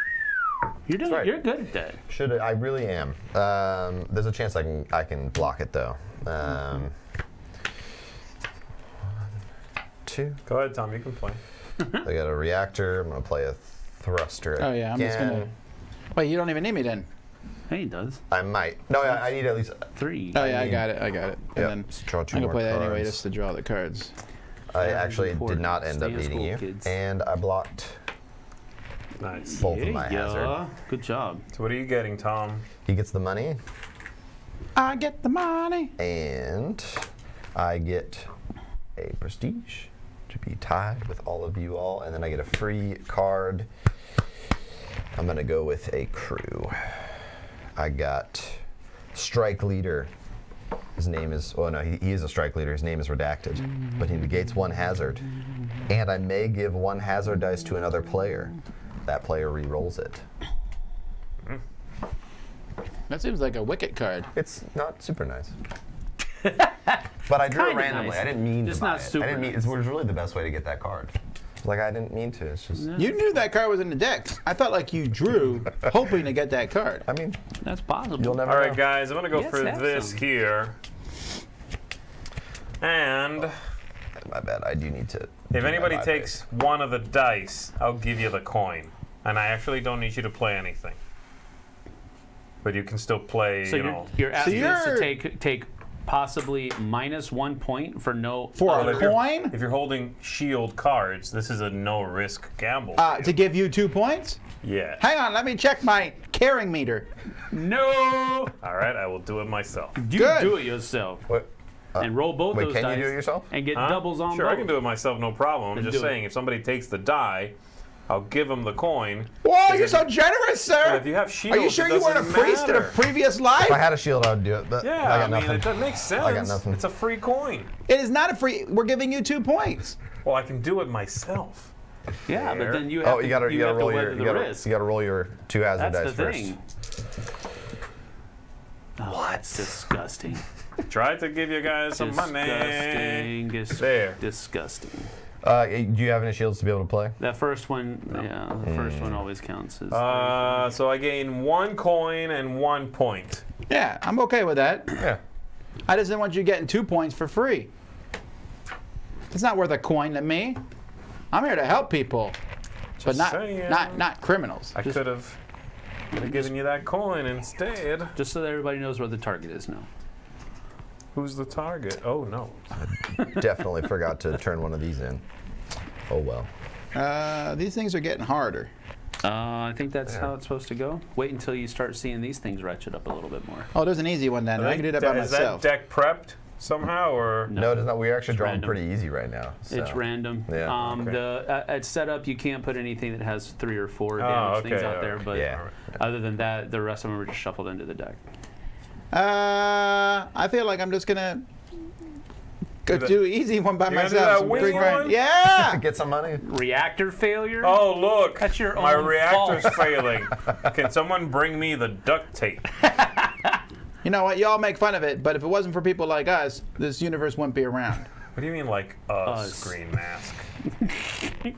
You're doing. right. You're good at that. Should I, I really am. Um, there's a chance I can I can block it though. Um, two. Go ahead, Tom. You can play. I got a reactor. I'm gonna play a thruster. Oh yeah, I'm just gonna. Again. Wait, you don't even need me then. Hey, he does. I might. No, I, I need at least. Three. Oh yeah, I need- got it. I got it. And Yep, then just draw two I'm gonna more play that anyway, just to draw the cards. I That is actually did not end Stay up in beating school, you, kids. and I blocked Nice. both of my yeah, hazard. Good job. So what are you getting, Tom? He gets the money, I get the money. and I get a prestige to be tied with all of you all, and then I get a free card. I'm gonna go with a crew. I got strike leader. His name is, well, no, he, he is a strike leader. His name is redacted, but he negates one hazard. And I may give one hazard dice to another player. That player re-rolls it. That seems like a wicket card. It's not super nice. but I drew it randomly. nice. I didn't mean Just to buy not it. super I didn't mean. nice. It was really the best way to get that card. Like I didn't mean to. It's just. You knew that card was in the deck. I thought like you drew, hoping to get that card. I mean, That's possible. you'll never. All right, know. guys. I'm gonna go Yes, for this some. here. And My bad. I do need to. if anybody takes base. one of the dice, I'll give you the coin. And I actually don't need you to play anything. But you can still play, So you you're, know. you're asking us to you're- take take possibly minus one point for no For Well, a if you're- coin? If you're holding shield cards, this is a no risk gamble. Uh, to give you two points? yeah. Hang on, let me check my caring meter. no. All right, I will do it myself. You Good. do it yourself What? and roll both wait, those can you do it yourself? and get Huh? doubles on Sure, both. I can do it myself, no problem. I'm Then just do it. saying, if somebody takes the die, I'll give him the coin. Whoa, you're so generous, sir. But if you have Are you sure it you weren't a doesn't priest in a previous life? If I had a shield, I would do it. But Yeah, I I, got mean, nothing. it doesn't make sense. I got nothing. It's a free coin. It is not a free. We're giving you two points. Well, I can do it myself. yeah, but then you oh, have oh, to, you gotta, you, gotta have to roll your, weather you the gotta, risk. you gotta roll your two hazard That's the dice thing. first. Oh, that's disgusting. Try to give you guys some money. disgusting. Dis- There. Disgusting. Uh, do you have any shields to be able to play? That first one, yeah, the first Hmm. one always counts as. Uh, so I gain one coin and one point. Yeah, I'm okay with that. Yeah. I just didn't want you getting two points for free. It's not worth a coin to me. I'm here to help people, but not saying. not not criminals. I could have given you that coin instead. just so that everybody knows where the target is now. Who's the target? Oh no. Definitely forgot to turn one of these in. Oh well. Uh, these things are getting harder. Uh, I think that's how it's supposed to go. Wait until you start seeing these things ratchet up a little bit more. Oh, there's an easy one then. I, can do that by Is myself. that deck prepped somehow, or No. No, it is not. We're actually drawing random. pretty easy right now. So. It's random. Yeah, um, okay. The uh, at setup you can't put anything that has three or four damage things okay, out there, but Yeah. other than that, the rest of them are just shuffled into the deck. Uh, I feel like I'm just gonna go Do that- do easy one by You're gonna do myself. that some wing three grand. one? Yeah. Get some money. Reactor failure. Oh look! That's your My own reactor's fault. failing. Can someone bring me the duct tape? You know what? Y'all make fun of it, but if it wasn't for people like us, this universe wouldn't be around. What do you mean, like a Us. screen mask?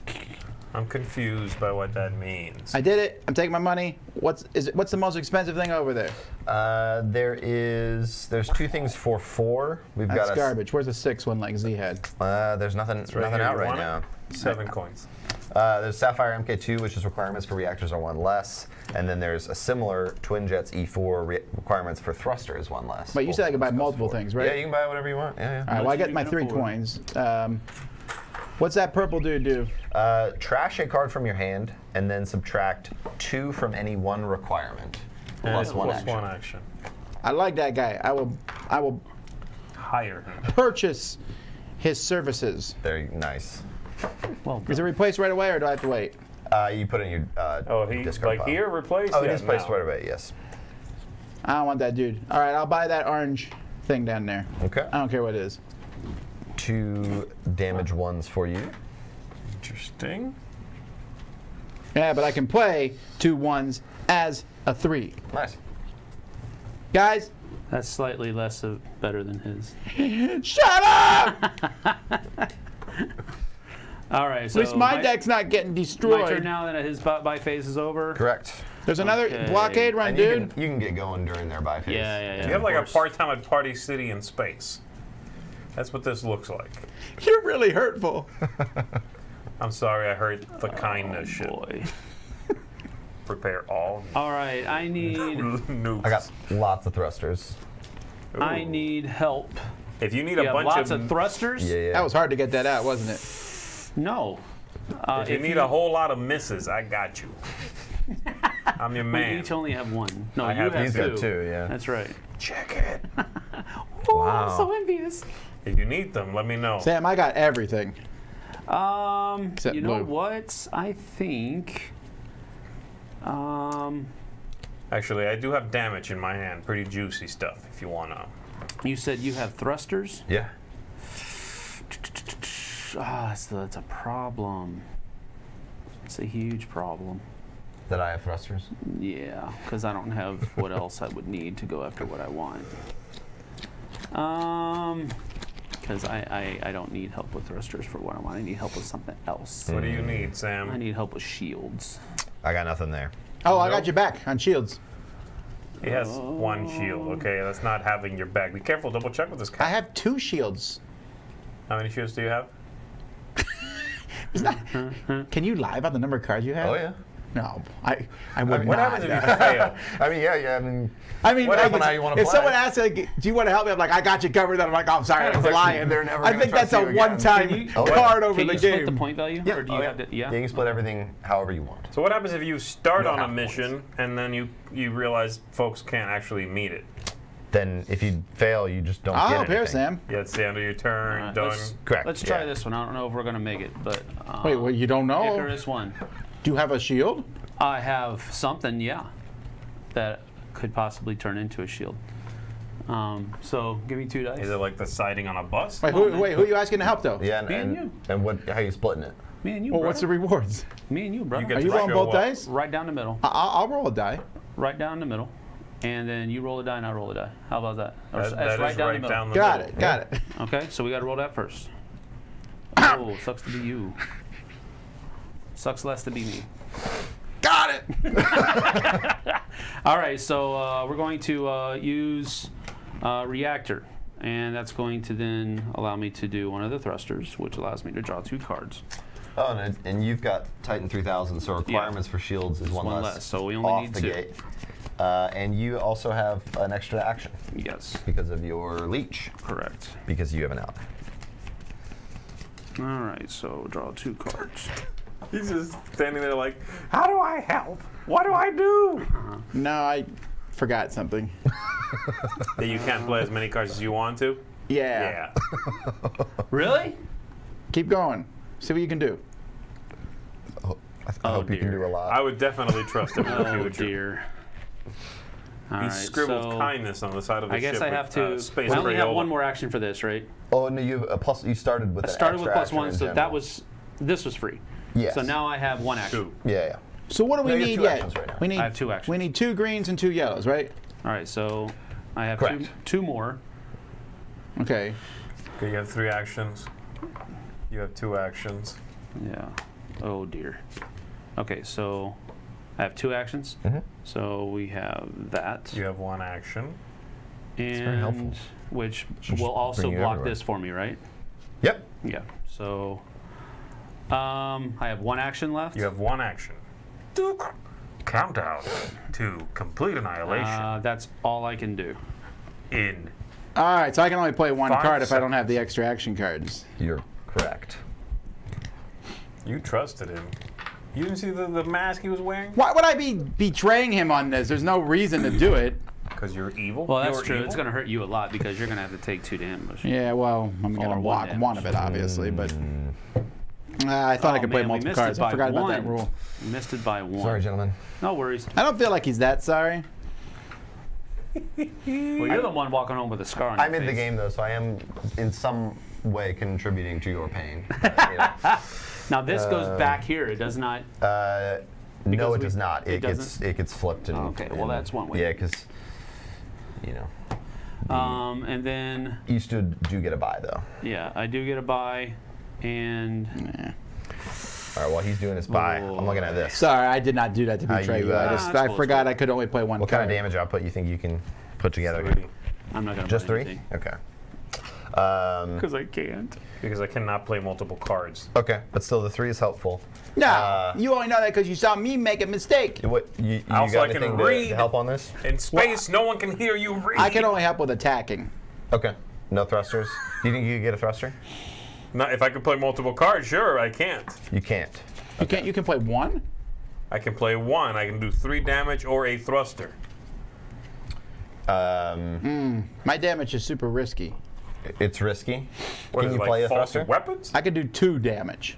I'm confused by what that means. I did it. I'm taking my money. What's is it? What's the most expensive thing over there? Uh, there is. There's two things for four. We've That's got a. garbage. Where's the six one like Zee had? Uh, there's nothing. right nothing here. out You right want it? now. Seven coins. Uh, there's Sapphire MK2, which is requirements for reactors are one less, and then there's a similar Twin Jets E4 re- requirements for thruster is one less. But you said I could buy Both of those multiple goes things, right? Yeah, you can buy whatever you want. Yeah, yeah. All right. Well, I Much as got you my three afford. coins. Um, What's that purple dude do? Uh, trash a card from your hand and then subtract two from any one requirement. Plus And one plus action. one action. I like that guy. I will. I will Hire him. purchase his services. Very nice. Well, Is it replaced right away, or do I have to wait? Uh, you put it in your uh, Oh, he discard like pile. here replaced. Oh, it Yeah, is placed right away. Yes. I don't want that dude. All right, I'll buy that orange thing down there. Okay. I don't care what it is. Two damage ones for you. Interesting. Yeah, but I can play two ones as a three. Nice. Guys, that's slightly less of, better than his. shut up! All right, so At least my, deck's not getting destroyed. My turn now that his buy, buy phase is over. Correct. There's another Okay. blockade run, you dude. can, you can get going during their buy phase. Yeah, yeah, yeah. You have of like a part time at Party City in space. That's what this looks like. You're really hurtful. I'm sorry, I heard the kindness shit. Oh, Boy. Prepare all All right, I need nukes. I got lots of thrusters. I need help. If you need You a bunch lots of, of thrusters? Yeah, yeah. That was hard to get that out, wasn't it? No. Uh, if you need a whole lot of misses, I got you. I'm your we man. each only have one. No, I you have- have two. got two, yeah. That's right. Check it. Oh, Wow. I'm so envious. If you need them, let me know. Sam, I got everything. Um, Except you know blue. what? I think. Um, Actually, I do have damage in my hand. Pretty juicy stuff. If you wanna. you said you have thrusters. Yeah. Ah, so that's a problem. It's a huge problem. That I have thrusters. Yeah, because I don't have what else I would need to go after what I want. Um, because I, I, I don't need help with thrusters for what I want. I need help with something else. What do you need, Sam? I need help with shields. I got nothing there. Oh, I got your back on shields. He has one shield. Oh. Okay, that's not having your back. Be careful. Double check with this guy. I have two shields. How many shields do you have? It's not- Can you lie about the number of cards you have? Oh yeah. No, I, I would What not. happens if you fail? I mean, yeah, yeah. I mean, I mean, What like, happens if- you wanna if play? someone asks, like, "Do you want to help me?" I'm like, "I got you covered." Then I'm like, "Oh, I'm sorry, I was lying." they're never I gonna think that's a one-time Can you- Oh, yeah. card over Can the you game. split the point value? Yeah. Or do Oh, you yeah. have to, yeah? yeah, you can split everything however you want. So what happens if you start You on a have mission and then you you realize folks can't actually meet it? Then if you fail, you just don't I'll get help here. Sam. Yeah, it's the end of your turn. Alright, done. let's, Correct, Let's try yeah. this one. I don't know if we're gonna make it, but uh, Wait, well, you don't know? Icarus one. Do you have a shield? I have something, yeah, that could possibly turn into a shield. Um, so give me two dice. Is it like the siding on a bus? Wait, who, man. wait, who are you asking to help though? Yeah, and, Me and and, you. and what? How you splitting it? Me and you, Well, brother. what's the rewards? Me and you, brother. You get Are you rolling both dice? right down the middle. I- I'll, I'll roll a die. Right down the middle. And then you roll a die and I roll a die. How about that? Or That, that that's is right down right the middle. down the Got middle. it. Got it. Okay, so we got to roll that first. oh, sucks to be you. Sucks less to be me. Got it. All right, so uh, we're going to uh, use uh, reactor, and that's going to then allow me to do one of the thrusters, which allows me to draw two cards. Oh, and, and you've got Titan 3000, so requirements for shields is one, one less. less, so we only off need the two. gate. Uh, and you also have an extra action Yes, because of your leech, correct. because you have an out. All right, so draw two cards. He's just standing there like, how do I help? What do I do? No, I forgot something. that you can't play as many cards as you want to? Yeah. Yeah. Really? Keep going. See what you can do. Oh, I, I Oh, hope you can do a lot. I would definitely trust him in the Oh dear. All He right, scribbled so kindness on the side of the I guess ship. I have with, to. Uh, space I only have one more action for this, right? oh no, you have a plus. You started with. I started with extra plus action one, in so that was this was free. Yes. So now I have one action. Two. Yeah, yeah. So what do we No, need two yet? right. We need. I have two actions. We need two greens and two yellows, right? All right, so I have two, Correct. two more. Okay. Okay, you have three actions. You have two actions. Yeah. Oh dear. Okay, so I have two actions. Mm -hmm. So we have that, You have one action. and very helpful. which Should will also block everywhere. this for me, right? Yep. Yeah. So um, I have one action left. You have one action. Countdown to complete annihilation uh, that's all I can do. in All right. So I can only play one Five card if I don't have the extra action cards. You're correct. You trusted him. You didn't see the, the mask he was wearing? Why would I be betraying him on this? There's no reason to do it. Because you're evil. Well, that's You're true. evil? It's going to hurt you a lot because you're going to have to take two damage. Yeah, well, I'm gonna Or one block damage. one of it, obviously, but Mm. Uh, I thought I Oh, could play man, we multiple missed it cards. I by forgot about that rule. We missed it by one. Sorry, gentlemen. No worries. I don't feel like he's that sorry. Well, you're the one walking home with a scar on your I'm in the game though, so I am in some way contributing to your pain. But, you know. Now this goes back here. It does not. Uh, no, it we- does not. it It, gets it gets flipped and. Okay, well, and- that's one way. Yeah, because you know Um, and then you still do get a buy though. yeah, I do get a buy, and Yeah. All right, while he's doing his buy. I'm looking at this. Sorry, I did not do that to betray you, you. uh, I just I forgot that's I could only play one What kind of damage output you think you can put together? Three. I'm not gonna Just three? anything. Okay. Um, Because I can't. Because I cannot play multiple cards. okay, but still the three is helpful. No, Uh, you only know that because you saw me make a mistake. What you, you Also, got I can anything to, to help on this? In space, no one can hear you read. I can only help with attacking. Okay. No thrusters. Do you think you could get a thruster? Not, if I could play multiple cards, sure, I can't. You can't. You can't. You can play one. I can play one. I can do three damage or a thruster. Um, My damage is super risky. It's risky. What can is you it, play a thruster? weapons? I could do two damage,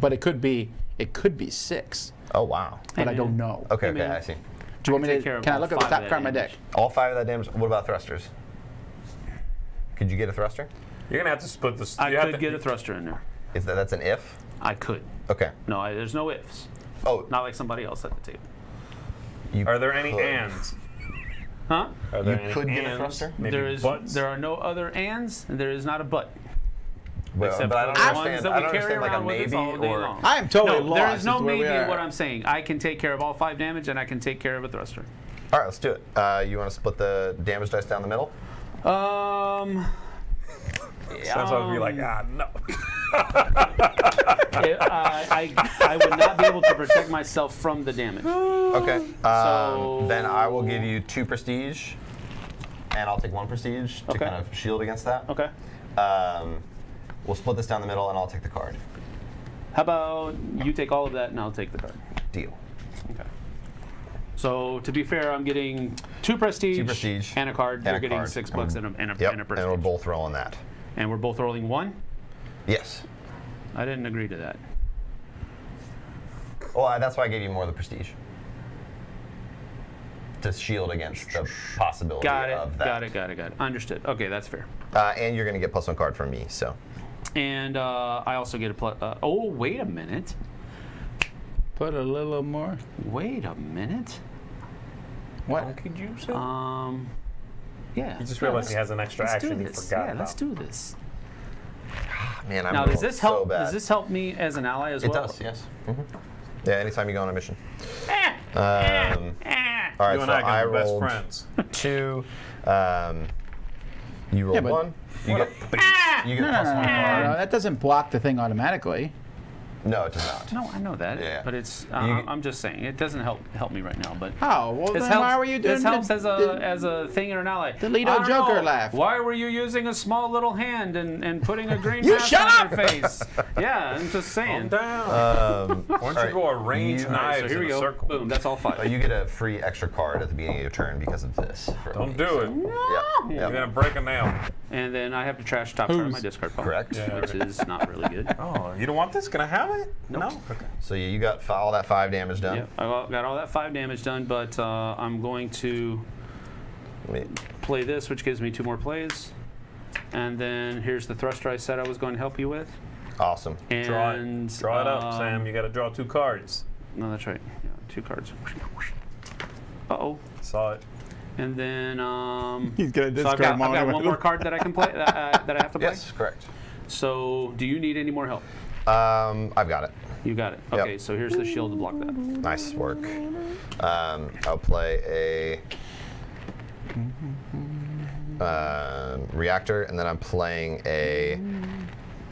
but it could be it could be six. Oh wow. But Hey, I don't know. Okay, Hey, okay, man. I see. Do you want me to? Can I look at the top card of my deck? All five of that damage. What about thrusters? Could you get a thruster? You're gonna have to split this. I you have could to- get a thruster in there. Is that that's an if? I could. Okay. No, I, there's no ifs. Oh, Not like somebody else at the table. you Are there any could. ands? Huh? Are there You any could get a thruster? Maybe there is. butts? There are no other ands, and there is not a but. Well, Except but I don't the understand. ones that I we don't carry understand like a around with us maybe all day or. long. I am totally no, lost. there is no as to where we maybe in what I'm saying. I can take care of all five damage, and I can take care of a thruster. All right, let's do it. Uh, you want to split the damage dice down the middle? Um. Sounds like be like, ah, no. I, I, I would not be able to protect myself from the damage. Okay. Um, So- then I will give you two prestige, and I'll take one prestige to Okay. kind of shield against that. Okay. Um, we'll split this down the middle, and I'll take the card. How about you take all of that, and I'll take the card. Deal. Okay. So to be fair, I'm getting two prestige, Two prestige and a card. and You're a getting card. six bucks we're- and a, and a, Yep. and a And we're both rolling that. And we're both rolling one. Yes. I didn't agree to that. Well, I- that's why I gave you more of the prestige. To shield against the possibility Got it. of that. Got it. Got it. Got it. Understood. Okay, that's fair. Uh, and you're going to get plus one card from me, so. And uh, I also get a plus. Uh, oh, wait a minute. Put a little more. Wait a minute. What? Could you say? Um. Yeah. You just yeah, realized he has an extra let's do action he this. forgot Yeah, let's do this. Man, I'm Now, does rolling this so help? bad. does this help me as an ally as It well? does, yes. hmm Yeah, anytime you go on a mission. Um, all right, you and so I can be best rolled friends. two. Um, you rolled Yeah, but- one. You get, you get No, no, plus no, one no, no, no, That doesn't block the thing automatically. No, it does not. No, I know that. Yeah. But it's. Uh, You- I'm just saying it doesn't help help me right now. But Oh well, this then helps. why were you doing this helps the, as a the- as a thing in an ally. the Lido Joker know, laugh. Why were you using a small little hand and, and putting a green You mask on your face? yeah, I'm just saying. Calm saying. down. Um, Why don't you alright, go arrange you- All right, knives so here in we a go. circle? Boom. That's all five. uh, you get a free extra card at the beginning of your turn because of this. Don't me, do so- it. Yeah, You're gonna break a nail. and then I have to trash top card of my discard pile. Correct. Yeah. Which is not really good. Oh, you don't want this? Can I have it? No. Okay. So yeah, you got all that five damage done. Yep, I got got all that five damage done, but uh, I'm going to Wait, play this, which gives me two more plays. And then here's the thruster I said I was going to help you with. Awesome. And Draw it. Draw it up, um, Sam. You got to draw two cards. No, that's right. Yeah, two cards. Uh oh. Saw it. And then um, He's gonna so I've got, I've got one more card that I can play that, uh, that I have to play. Yes, correct. So do you need any more help? Um, I've got it. You got it. Yep. Okay, so here's the shield to block that. Nice work. Um, I'll play a um, reactor, and then I'm playing a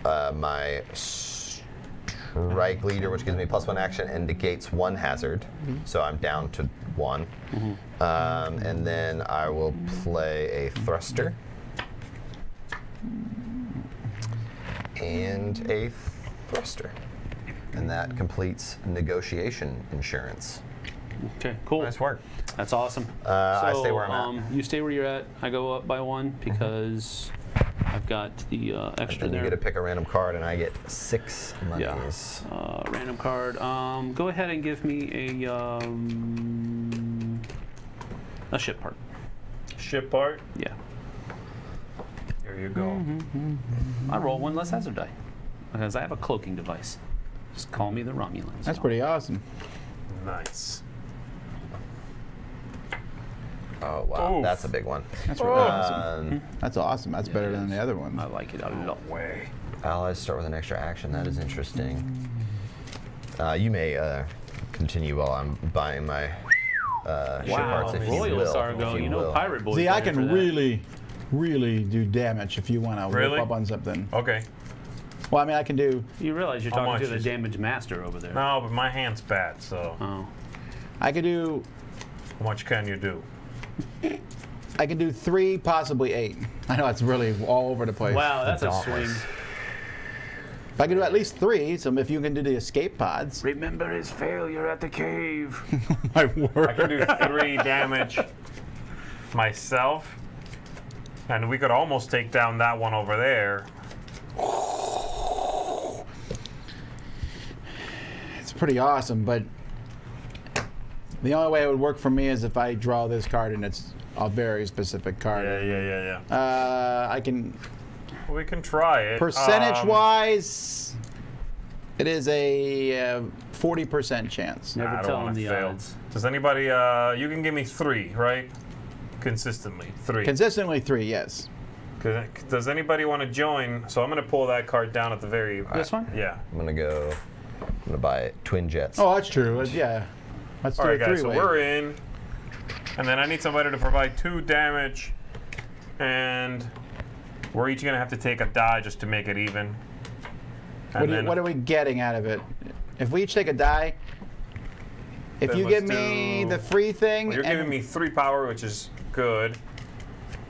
uh, my strike leader, which gives me plus one action and negates one hazard. So I'm down to one. Um, and then I will play a thruster and a thruster. And that completes negotiation insurance. Okay, cool. Nice work. That's awesome. Uh, I stay where I'm at. um, You stay where you're at. I go up by one because I've got the uh, extra Then you get to pick a random card, and I get six Yeah. Uh, random card. Um, go ahead and give me a um, a ship part. Ship part. Yeah. There you go. Mm-hmm. I roll one less hazard die because I have a cloaking device. Just call me the Romulans. That's pretty awesome. Nice. Oh wow, Oof. that's a big one. That's really awesome. Um, That's awesome. That's better than the other ones. I like it a lot. Way. allies start with an extra action. That is interesting. Uh, you may uh, continue while I'm buying my uh, ship Wow, parts, if you Royal will. Sargo, if you, know will. Pirate Boys. See, I can really, really do damage if you want to Really? whip up on something. Okay. Well, I mean, I can do. You realize you're How talking much to the is- damage master over there. No, but my hand's bad, so Oh. I could do. how much can you do? I could do three, possibly eight. I know it's really all over the place. Wow, that's a swing. If I could do at least three, so if you can do the escape pods. Remember his failure at the cave. My word. I can do three damage myself, and we could almost take down that one over there. Pretty awesome, but the only way it would work for me is if I draw this card and it's a very specific card. Yeah, yeah, yeah, yeah. Uh, I can We can try it. percentage Um, wise, it is a uh, forty percent chance. Never I tell wanna the fail. odds. Does anybody? Uh, you can give me three, right? Consistently, three. Consistently three, yes. Does anybody want to join? So I'm going to pull that card down at the very. This one? Yeah. I'm gonna go. I'm gonna buy twin jets. Oh, that's true. Uh, Yeah. Let's All do right, guys. So we're in, and then I need somebody to provide two damage, and we're each going to have to take a die just to make it even. And What, you- what are we getting out of it? If we each take a die, if you give me do- the free thing, Well, you're and giving me three power, which is good.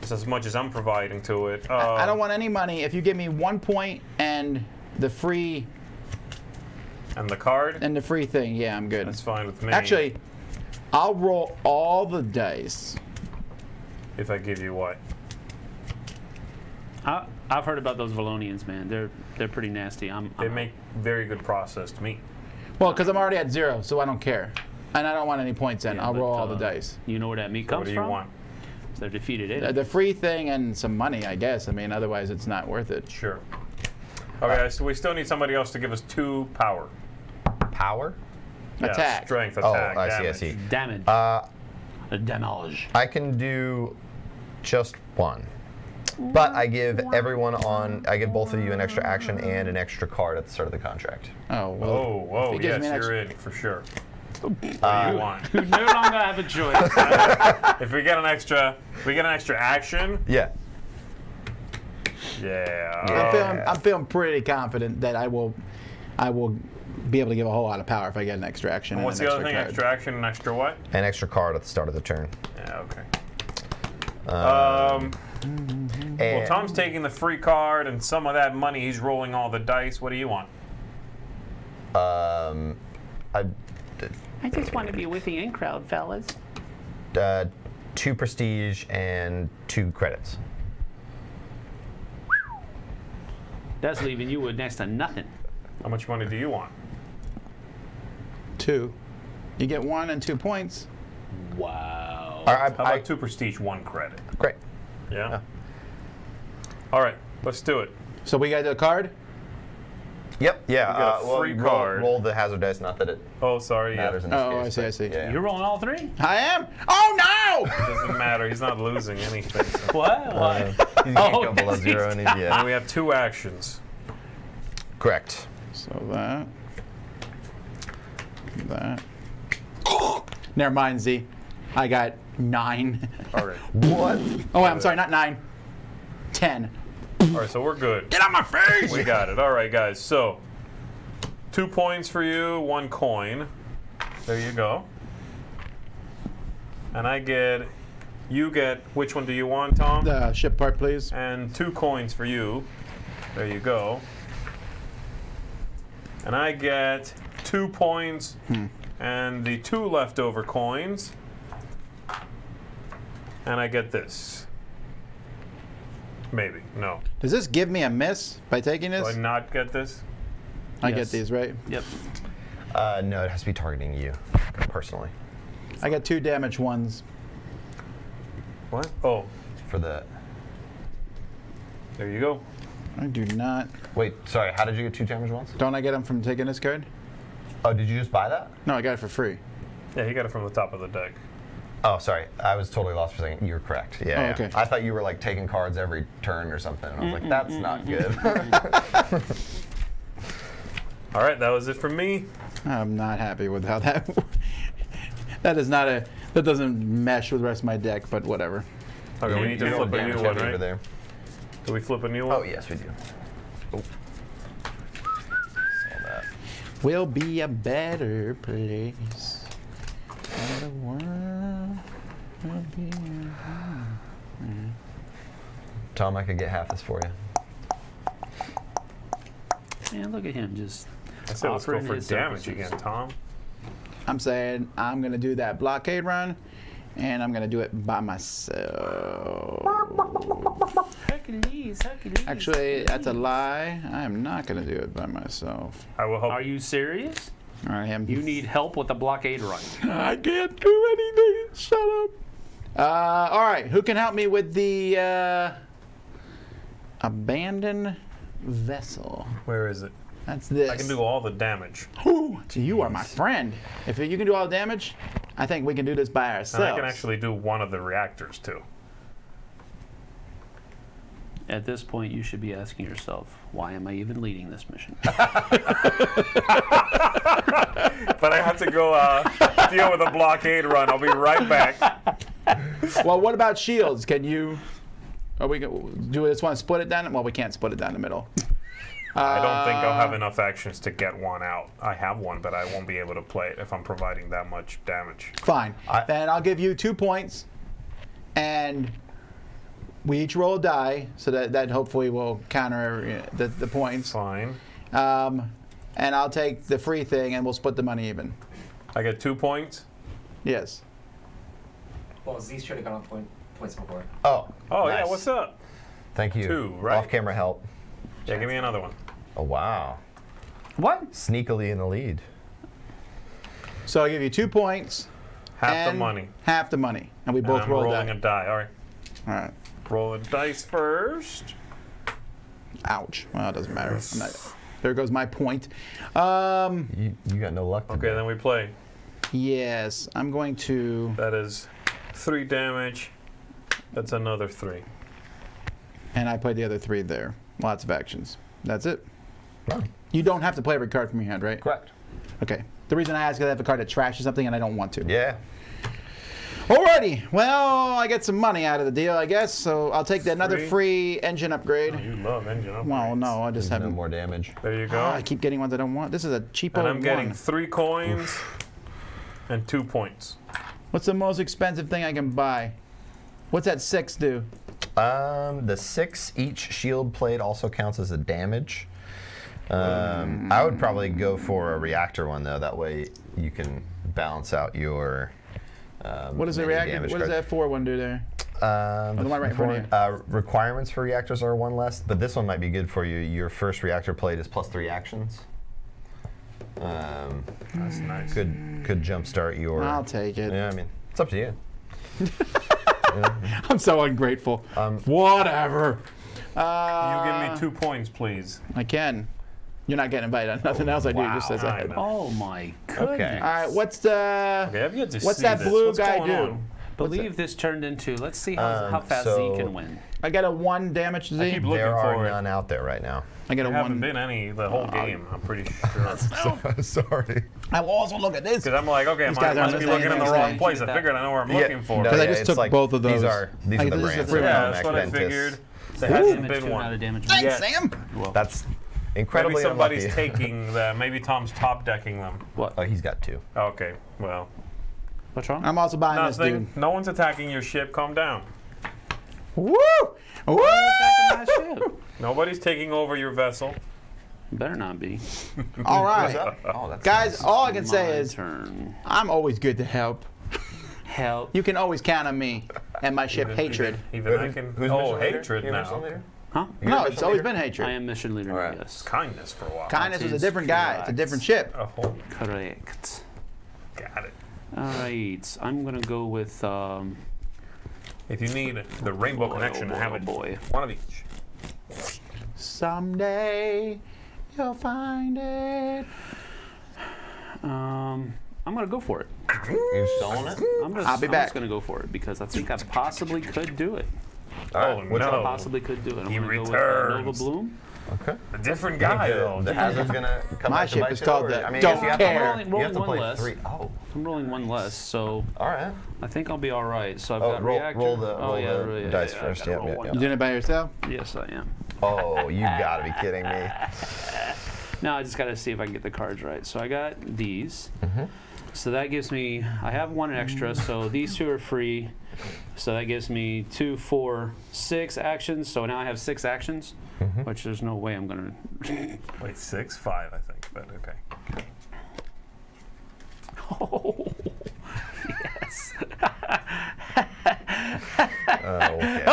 It's as much as I'm providing to it. Uh, I I don't want any money. If you give me one point and the free And the card. and the free thing, yeah, I'm good. That's fine with me. Actually, I'll roll all the dice. if I give you what? I, I've heard about those Valonians, man. They're they're pretty nasty. I'm, They I'm make very good processed meat. Well, because I'm already at zero, so I don't care, and I don't want any points in. Yeah, I'll but, roll all the uh, dice. You know where that meat So comes what do you from? want? They're defeated Uh, enemies. The free thing and some money, I guess. I mean, otherwise it's not worth it. Sure. Okay, so we still need somebody else to give us two power. Power. Yeah, Attack. strength, Oh, attack, I see. I damage. see. Damage. Uh, Uh, damage. I can do just one. But I give everyone on, I give both of you an extra action and an extra card at the start of the contract. Oh, well. Oh, if whoa, yes, you're extra- in for sure. Uh, What do you want? No longer have a choice. If we get an extra, we get an extra action. Yeah. Yeah. I'm uh, feeling, I'm feeling pretty confident that I will, I will be able to give a whole lot of power if I get an extra action. and what's and the an other thing? card. Extra action and extra what? An extra card at the start of the turn. Yeah, okay. Um, well, Tom's taking the free card and some of that money. He's rolling all the dice. What do you want? um, I, I just want to be with the in crowd, fellas. uh, two prestige and two credits. That's leaving you with next to nothing. How much money do you want? Two. You get one and two points. Wow. I, I, How about I- two prestige, one credit? great. Yeah. All right, let's do it. So we got the card. Yep. Yeah. got uh, well, free roll, card. roll the hazard dice. Not that it Oh, sorry. Yeah. in this Oh, case. I see, I see. Yeah. You're rolling all three? I am. Oh no! It Doesn't matter. He's not losing anything. so. What? Why? He's Oh, gonna go below yes, zero, and he's, yeah. And we have two actions. Correct. So that. That. Never mind, Zee. I got nine. All right. What? oh, I'm sorry, not nine. Ten. All right, so we're good. Get out my face! We got it. All right, guys. So, two points for you, one coin. There you go. And I get, you get, which one do you want, Tom? The ship part, please. and two coins for you. There you go. And I get two points and the two leftover coins. And I get this. Maybe. No. Does this give me a miss by taking this? Do I not get this? I Yes. get these, right? Yep. Uh, no, it has to be targeting you personally I got two damage ones. What? Oh, for the. there you go. I do not. Wait, sorry. How did you get two damage ones? Don't I get them from taking this card? Oh, did you just buy that? No, I got it for free. Yeah, he got it from the top of the deck. Oh, sorry. I was totally lost for a second. You're correct. Yeah. Oh, yeah. okay. I thought you were like taking cards every turn or something. And I was like, that's not good. All right, that was it for me. I'm not happy with how that. that is not a. That doesn't mesh with the rest of my deck, but whatever. Okay, we need to You flip a new one, heavy over there. Do we flip a new oh, one? Oh, yes, we do. Oh. Saw that. Will be a better place. And the world will be a- Tom, I could get half this for you. And look at him just. I said let's go offering for his damage services. again, Tom. I'm saying I'm gonna do that blockade run, and I'm gonna do it by myself. Hercules, Hercules. Actually, that's a lie. I am not gonna do it by myself. I will help. Are you serious? I am. You need help with the blockade run. I can't do anything. Shut up. Uh, all right. Who can help me with the uh, abandoned vessel? Where is it? That's this. I can do all the damage. Ooh, so you are my friend. If you can do all the damage, I think we can do this by ourselves. And ourselves. I can actually do one of the reactors too. At this point, you should be asking yourself, why am I even leading this mission? But I have to go uh, deal with a blockade run. I'll be right back. well, what about shields? Can you? Are we go- do we just want to split it down? Well, we can't split it down the middle. I don't think I'll have enough actions to get one out. I have one, but I won't be able to play it if I'm providing that much damage. Fine. I- then I'll give you two points, and we each roll a die, so that that hopefully will counter uh, the, the points. Fine. Um, and I'll take the free thing, and we'll split the money even. I get two points. Yes. Well, Zee's should have gone on point, points before. Oh. Oh yeah, what's up? Thank you. Two, right? Off camera help. Yeah, give me another one. Oh, wow. what? Sneakily in the lead. So I'll give you two points. Half the money. Half the money, and we And both I'm roll rolling die. a die. All right. All right. Roll a dice first. Ouch. Well, it doesn't matter. Not- there goes my point. Um, You, you got no luck Okay, then we play. yes, I'm going to. That is three damage. That's another three. And I played the other three there. Lots of actions. That's it. You don't have to play every card from your hand, right? correct. Okay. The reason I ask is I have a card that trashes something and I don't want to. Yeah. Alrighty. Well, I get some money out of the deal, I guess. So I'll take another Free. free engine upgrade. Oh, you love engine upgrades. well, no, I just There's no haven't. more damage. There you go. Ah, I keep getting ones I don't want. This is a cheapo and I'm getting one. three coins and two points. What's the most expensive thing I can buy? What's that six do? Um, the six each shield plate also counts as a damage. Um, I would probably go for a reactor one though. That way you can balance out your. Um, What does the reactor? What does that four one do there? Um, the one right in front of you. uh, requirements for reactors are one less, but this one might be good for you. Your first reactor plate is plus three actions. Um, That's nice. could could jumpstart your. I'll take it. Yeah, I mean, it's up to you. I'm so ungrateful. Um, Whatever. You Uh, give me two points, please. I can. You're not getting invited on nothing else I do. Just wow, as I I. Oh my goodness. Okay. All right. What's the? Okay, I've yet to What's see that this. blue What's guy do? on? Believe this turned into. Let's see how, Um, how fast so- Zee can win. I got a one damage Z. I keep looking there are for it. none out there right now. I got a There haven't one. been any the whole game. I'm pretty sure. Sorry. I will also look at this. Because I'm like, okay, These I guys must be looking in the wrong anything. place. I figured I know where I'm Yeah, looking for. no, Because I just took like- both of those. These are these Like, are the this brands. the free that one. yeah, that's what I figured. There Damage hasn't been two out of one. Thanks, Sam. Well, That's Maybe somebody's unlucky. taking them. Maybe Tom's top decking them. what? Oh, he's got two. Okay, well, What's wrong? I'm also buying this nothing. dude. No one's attacking your ship. Calm down. Woo! Woo! My ship. Nobody's taking over your vessel. Better not be. All What's right, up? Oh, that's guys. nice. All I can say is turn. I'm always good to help. Help. You can always count on me and my ship Even- Hatred. Even, even I can. who's oh, mission leader? hatred You're now. Mission leader? Huh? You're No, it's always leader? been Hatred. I am mission leader. All right. Yes. Kindness for a while. Kindness is a different guy. It's a different ship. Oh, Correct. got it. All right. I'm gonna go with. Um, If you need the rainbow Boy, connection, oh boy, have oh it. boy. One of each. Someday you'll find it. um, I'm gonna go for it. You're stolen it? I'm, just, I'll be I'm back. just gonna go for it because I think I possibly could do it. All right. Oh, Which no. one? Possibly could do it. I'm He gonna go with uh, Nova returns. Bloom. Okay. A different guy, though. The hazard's gonna come My back to ship bite is called the I mean, Don't you have Care. To, Rolling- you have to rolling play one less. three. Oh, I'm rolling one less, so all right. I think I'll be all right. So I've Oh, got roll- reactor. roll the- oh roll yeah, the roll- yeah, dice yeah, first. gotta Yep, yep, yep. You doing it by yourself? Yes, I am. Oh, you gotta be kidding me. Now I just got to see if I can get the cards right. So I got these. Mm-hmm. So that gives me, I have one extra, so these two are free. So that gives me two, four, six actions. So now I have six actions, Mm-hmm. which there's no way I'm going to. Wait, six, five, I think. But okay. Oh, yes. Oh, okay.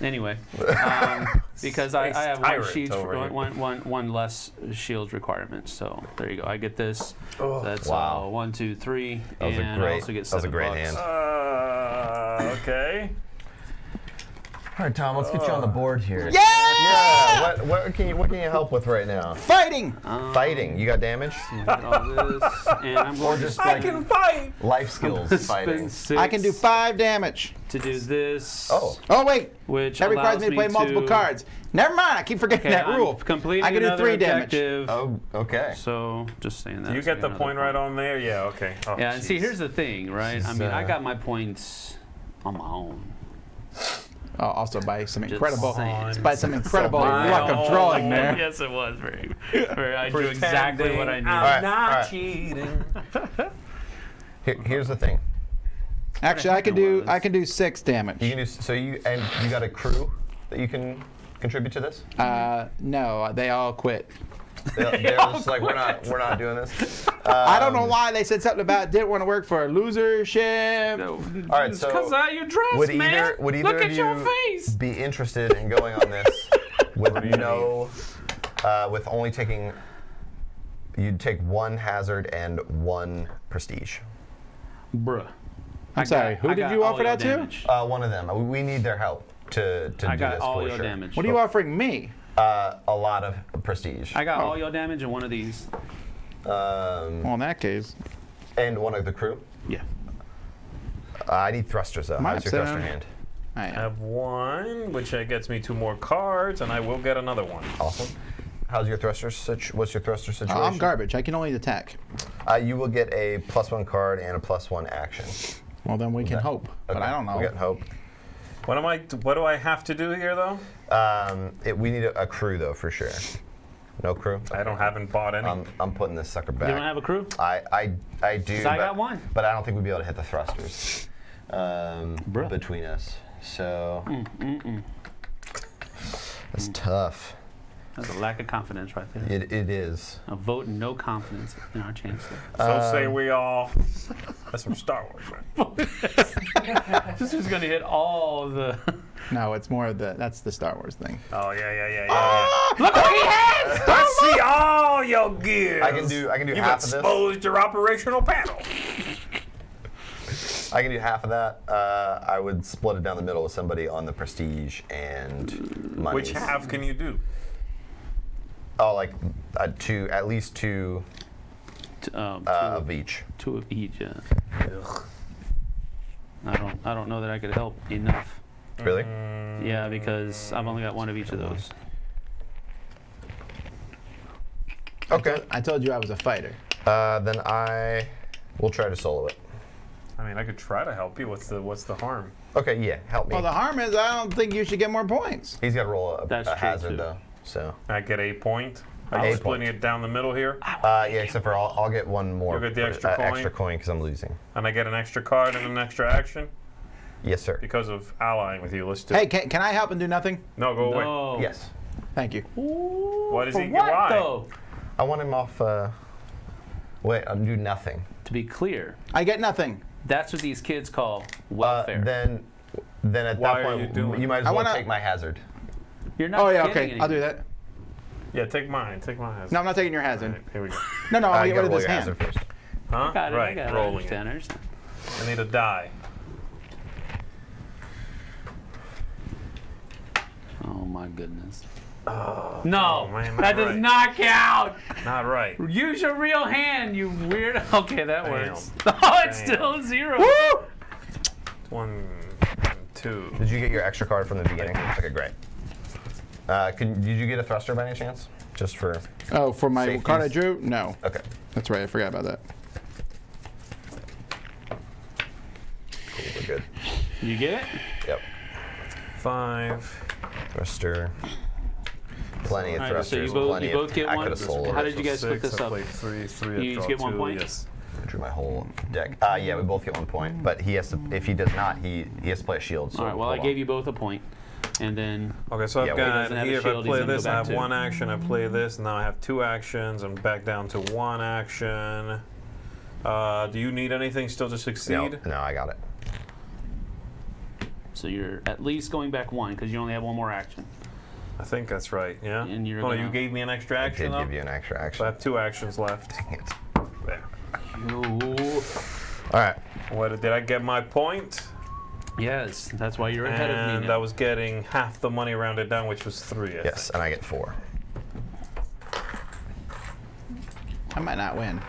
Anyway, um, because I, I have one sheet, over one, here. one, one, one less shield requirement. So there you go. I get this. oh That's Wow. uh, one, two, three, That was a and I great- also get that was a great bucks. hand. Uh, okay. All right, Tom. Let's get you on the board here. Yeah! Yeah. What, what can you What can you help with right now? Fighting. Um, Fighting. You got damage. All this, and I'm going to just I can fight. Life skills. Fighting. I can do five damage. to do this. Oh. Oh wait, which that requires me to play multiple to- cards. Never mind. I keep forgetting Okay, that I'm rule. completing I can do another three damage. objective. Oh, okay. So just saying that. You so get the point right on there? Yeah, okay. Oh, Yeah, and see, here's the thing, right? I She's, mean, I uh, got my points on my own. Oh, also by some Just incredible, saying. by some incredible my luck of drawing there. yes, it was very. very I drew exactly what I Pretending needed. I'm not alright. cheating. Here, here's the thing. Actually, I can do. I can do six damage. You can do so. You and you got a crew that you can contribute to this. Uh, no, they all quit. They're, they're just like we're not we're not doing this. I don't know Um, why they said something about didn't want to work for a loser ship. No, All right, it's so because how you dress, Would man. either would either Look of at your you face. be interested in going on this with no, uh, with only taking? You'd take one hazard and one prestige. Bruh. I'm I sorry, got- who I did you offer your that to? Uh, one of them. We need their help to to I do got this all for your sure. damage. What are you offering me? Uh, a lot of prestige. I got Oh. all your damage in one of these. Um, Well, in that case, and one of the crew. Yeah. Uh, I need thrusters though. Might How's your say- thruster hand? I I have one, which uh, gets me two more cards, and I will get another one. Awesome. How's your thruster? Situ- what's your thruster situation? Uh, I'm garbage. I can only attack. Uh, you will get a plus one card and a plus one action. Well, then we can hope. But Okay, I don't know. We got hope. What am I? What do I have to do here, though? Um, it, we need a, a crew though for sure. No crew. I don't haven't bought any. I'm, I'm putting this sucker back. You don't have a crew? I, I, I do. 'Cause I but, got one. But I don't think we'd be able to hit the thrusters um, between us. So Mm, that's tough. That's a lack of confidence right there. It, it is. A vote and no confidence in our chancellor. so say um, we all. That's from Star Wars, man. this is going to hit all the. No, it's more of the that's the Star Wars thing. Oh yeah, yeah, yeah, yeah. Look what he has! yeah. I see all your gears. I can do. I can do You've half of this. You exposed your operational panel. I can do half of that. Uh, I would split it down the middle with somebody on the prestige and money. Which half can you do? Oh, like uh, two, at least two T- um, two, uh, of, of each. two of each. Yeah. I don't. I don't know that I could help enough. Really? Yeah, because I've only got one of each of those. Okay. I told you I was a fighter. Uh, then I will try to solo it. I mean, I could try to help you. What's the What's the harm? Okay, yeah, help me. Well, the harm is I don't think you should get more points. He's got to roll a, That's a hazard too. though. So, I get a point. A I'm point. splitting it down the middle here, uh, yeah, except for I'll, I'll get one more. You'll get the extra uh, coin? Extra coin because I'm losing. and I get an extra card and an extra action Yes, sir. because of allying with you. Let's do. Hey, can, can I help and do nothing? no, go away. No. Yes. Thank you. What does For he- what, why? though? I want him off. Uh, wait, I'll do nothing. To be clear, I get nothing. that's what these kids call Uh, welfare. then, then at Why that point, you doing might as well wanna- take my hazard. You're not. Oh yeah, getting okay. I'll do that. Yeah, take mine. Take mine. No, I'm not taking your All hazard. right, here we go. No, no, Uh, I'll you get rid of gotta this hand. first. Huh? Got it. right, I got rolling understand. I it. understand. I need a die. Oh my goodness. Oh, No, man, not that does not count. Not right. Use your real hand, you weird. Okay, that Damn. works. Oh, it's Damn. still a zero. Woo! One, two. Did you get your extra card from the beginning? Okay, great. Uh, can, did you get a thruster by any chance? Just for. Oh, for my Safeties. card I drew? No. Okay. That's right. I forgot about that. Cool, we're good. You get it? Yep. Five. Thruster. Plenty of All right, so you thrusters. both- plenty you both of, get I one? could have sold How did you guys split this up? three, three. You each get one two, point? Yes. drew my whole deck. Uh, yeah, we both get one point, but he has to. If he does not, he he has to play a shield. So All right. Well, I hold gave on. you both a point, and then Okay, so I've well, he got doesn't here. If I play this, I have to- one action. I play this. And now I have two actions. I'm back down to one action. Uh, do you need anything still to succeed? no, no I got it. so you're at least going back one because you only have one more action. I think that's right. Yeah. And you're oh, gonna- you gave me an extra I action did though. give you an extra So I have two actions left. Dang it. There. You. All right. What did I get my point? Yes, that's why you're ahead of me. And me I was getting half the money rounded down, which was three. I Yes, and I get four. I might not win.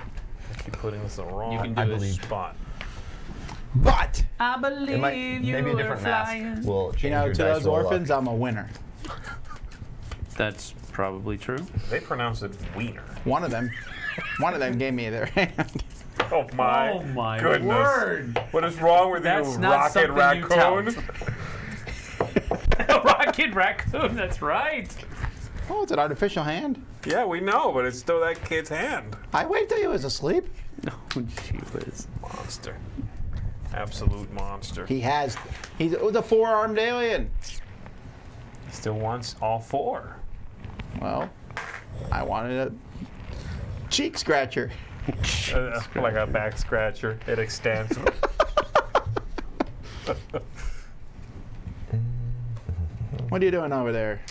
think. Keep putting this in the wrong You can do I believe. spot. But I believe might you maybe a different flying. mask will change you know, your to dice those roll luck. orphans, I'm a winner. That's probably true. They pronounce it wiener. One of them, one of them gave me their hand. Oh my, oh my goodness. word! What is wrong with That's you, not Rocket something you Raccoon? Rocket raccoon. That's right. Oh, it's an artificial hand. yeah, we know, but it's still that kid's hand. I waved till he was asleep. Oh, gee whiz. Monster. Absolute monster. He has. He's oh, the four-armed alien. He still wants all four. Well, I wanted a cheek scratcher. Uh, like a back scratcher. It extends. What are you doing over there?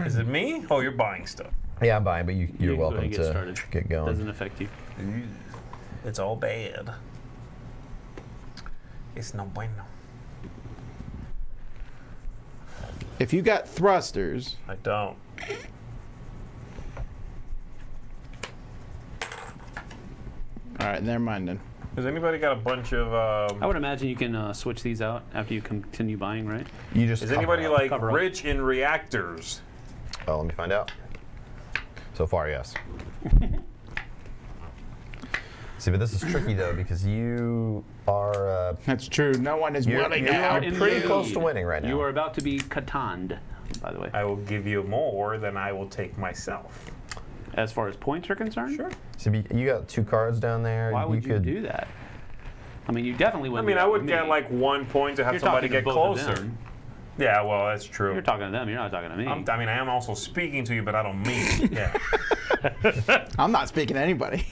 is it me? Oh, you're buying stuff. Yeah, I'm buying, but you, you're You welcome get to started. get going. Doesn't affect you. It's all bad. It's no bueno. If you got thrusters, I don't. Right, never mind then. Has anybody got a bunch of? Um, I would imagine you can uh, switch these out after you continue buying, right? You just is anybody up. like Cover up. rich in reactors? Oh, let me find out. So far, yes. See, but this is tricky though because you are uh, That's true. No one is You're- willing you're to help. in- pretty Indeed. close to winning right now. You are about to be Catan, by the way. I will give you more than I will take myself. As far as points are concerned, Sure. so be- you got two cards down there. Why would you, could, do that? I mean, you definitely wouldn't. I mean, I would get me. like one point to have You're somebody talking to get both of closer. them. Yeah, well, that's true. You're talking to them. You're not talking to me. I'm, I mean, I am also speaking to you, but I don't mean it. Yeah. I'm not speaking to anybody.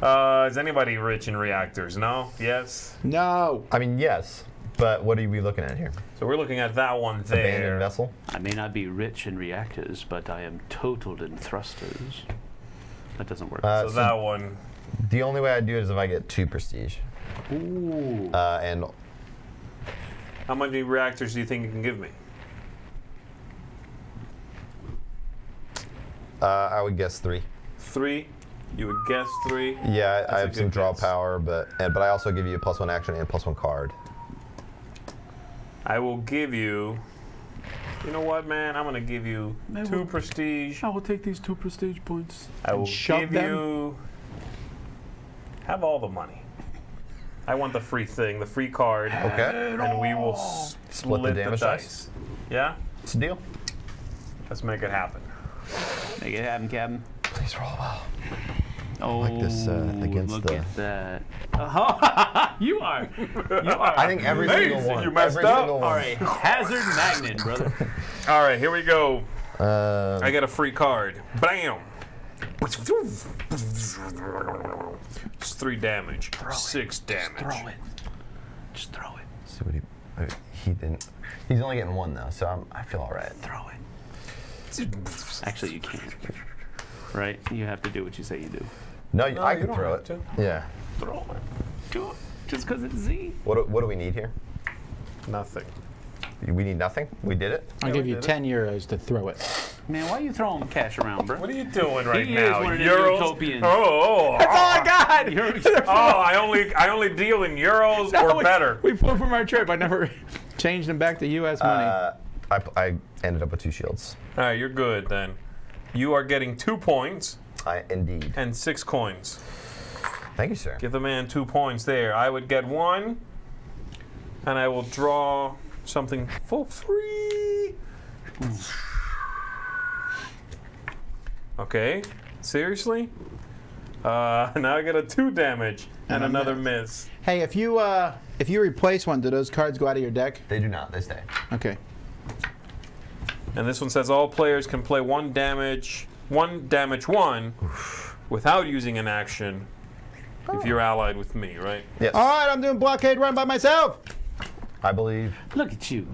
Uh, is anybody rich in reactors? No? Yes? no. I mean, yes, but what are we looking at here? So we're looking at that one Abandoned vessel. I may not be rich in reactors, but I am totaled in thrusters. That doesn't work. Uh, So so that one. the only way I do it is if I get two prestige, Ooh. uh, and How many reactors do you think you can give me? uh, I would guess three. Three? You would guess three? Yeah, That's I a have some draw guess. power, but and, but I also give you a plus one action and plus one card. I will give you. You know what, man? I'm gonna give you Man, two we'll- prestige. I will take these two prestige points. I will shove give them? you. Have all the money. I want the free thing, the free card, Okay, and we will Split split, the damage dice. dice. Yeah, it's a deal. let's make it happen. Make it happen, Captain. Please roll well. Oh, like this, uh, against look the- at that. Oh, you are. You are. I think every Amazing, single one. you messed every up. single one. are a hazard magnet, brother. All right, here we go. Uh, I got a free card. Bam! It's three damage. Six damage. Throw it. Just throw it. see what he, uh, he didn't. He's only getting one though, so I'm, I feel all right. Throw it. Actually, you can't. Right? You have to do what you say you do. No, you- No, I you can don't throw have it. to. Yeah. Throw it. Do it. Just because it's Zee. What do, what do we need here? Nothing. We need nothing. We did it. I'll Yeah, give you did it. 10 euros to throw it. Man, why are you throwing cash around, bro? What are you doing right He is now? one of them euros? utopians. Oh, oh, That's all I got! You're- oh, I only I only deal in euros or we, better. We flew from our trip. I never changed them back to U.S. money. Uh, I, I ended up with two shields. All right, you're good then. You are getting two points I indeed. and six coins. Thank you, sir. Give the man two points there. I would get one, and I will draw something for free. Okay, seriously? Uh, now I get a two damage and, And another miss. miss. hey, if you uh, if you replace one, do those cards go out of your deck? They do not. They stay. Okay. And this one says all players can play one damage, one damage one, without using an action. If oh. you're allied with me, right? Yes. All right, I'm doing blockade run by myself. I believe. Look at you.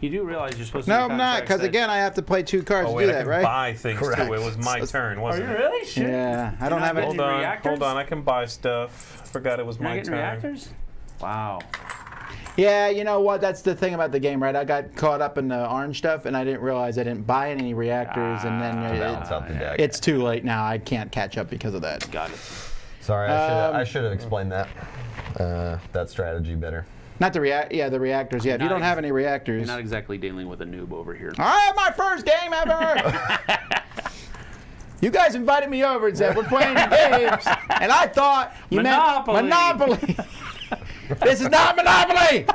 You do realize you're supposed to. No, I'm not, because again, I have to play two cards Oh to wait, do I that, can right? buy things Correct. too. It was my turn, Are wasn't you really? Shit. Yeah, I don't have any. Hold on, reactors? hold on. I can buy stuff. Forgot it was You're my getting turn. reactors? Wow. Yeah, you know what? That's the thing about the game, right? I got caught up in the orange stuff, and I didn't realize I didn't buy any reactors, and then Ah, it- out the deck. it's too late now. I can't catch up because of that. Got it. Sorry, I should Um, I should have explained that uh, that strategy better. Not the react. Yeah, the reactors. Yeah, if you don't have any reactors. You're not exactly dealing with a noob over here. I have my first game ever. you guys invited me over and said we're playing games, and I thought you Monopoly. meant Monopoly. this is not Monopoly.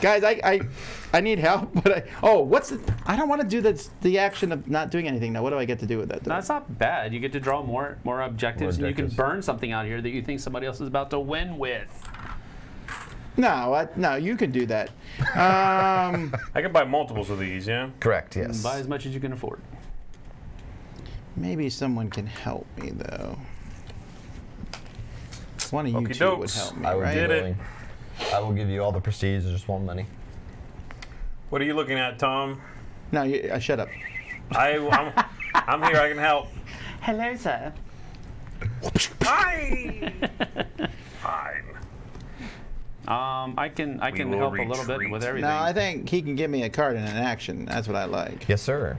guys, I, I I need help, but I oh what's the I don't want to do this the action of not doing anything now. What do I get to do with that? Though? That's not bad. You get to draw more more objectives, More and you can burn something out here that you think somebody else is about to win with. No, I, no, you can do that. Um, I can buy multiples of these, yeah? Correct. Yes. Buy as much as you can afford. maybe someone can help me though. One of you Okey two would help me, I would right? be Did it. willing. I will give you all the prestige. I just want money. What are you looking at, Tom? No, you, uh, shut up. I, I'm, I'm here. I can help. Hello, sir. Hi. Fine. Um, I can I We can will help a little bit retreat. with everything. No, I think he can give me a card in an action. That's what I like. Yes, sir.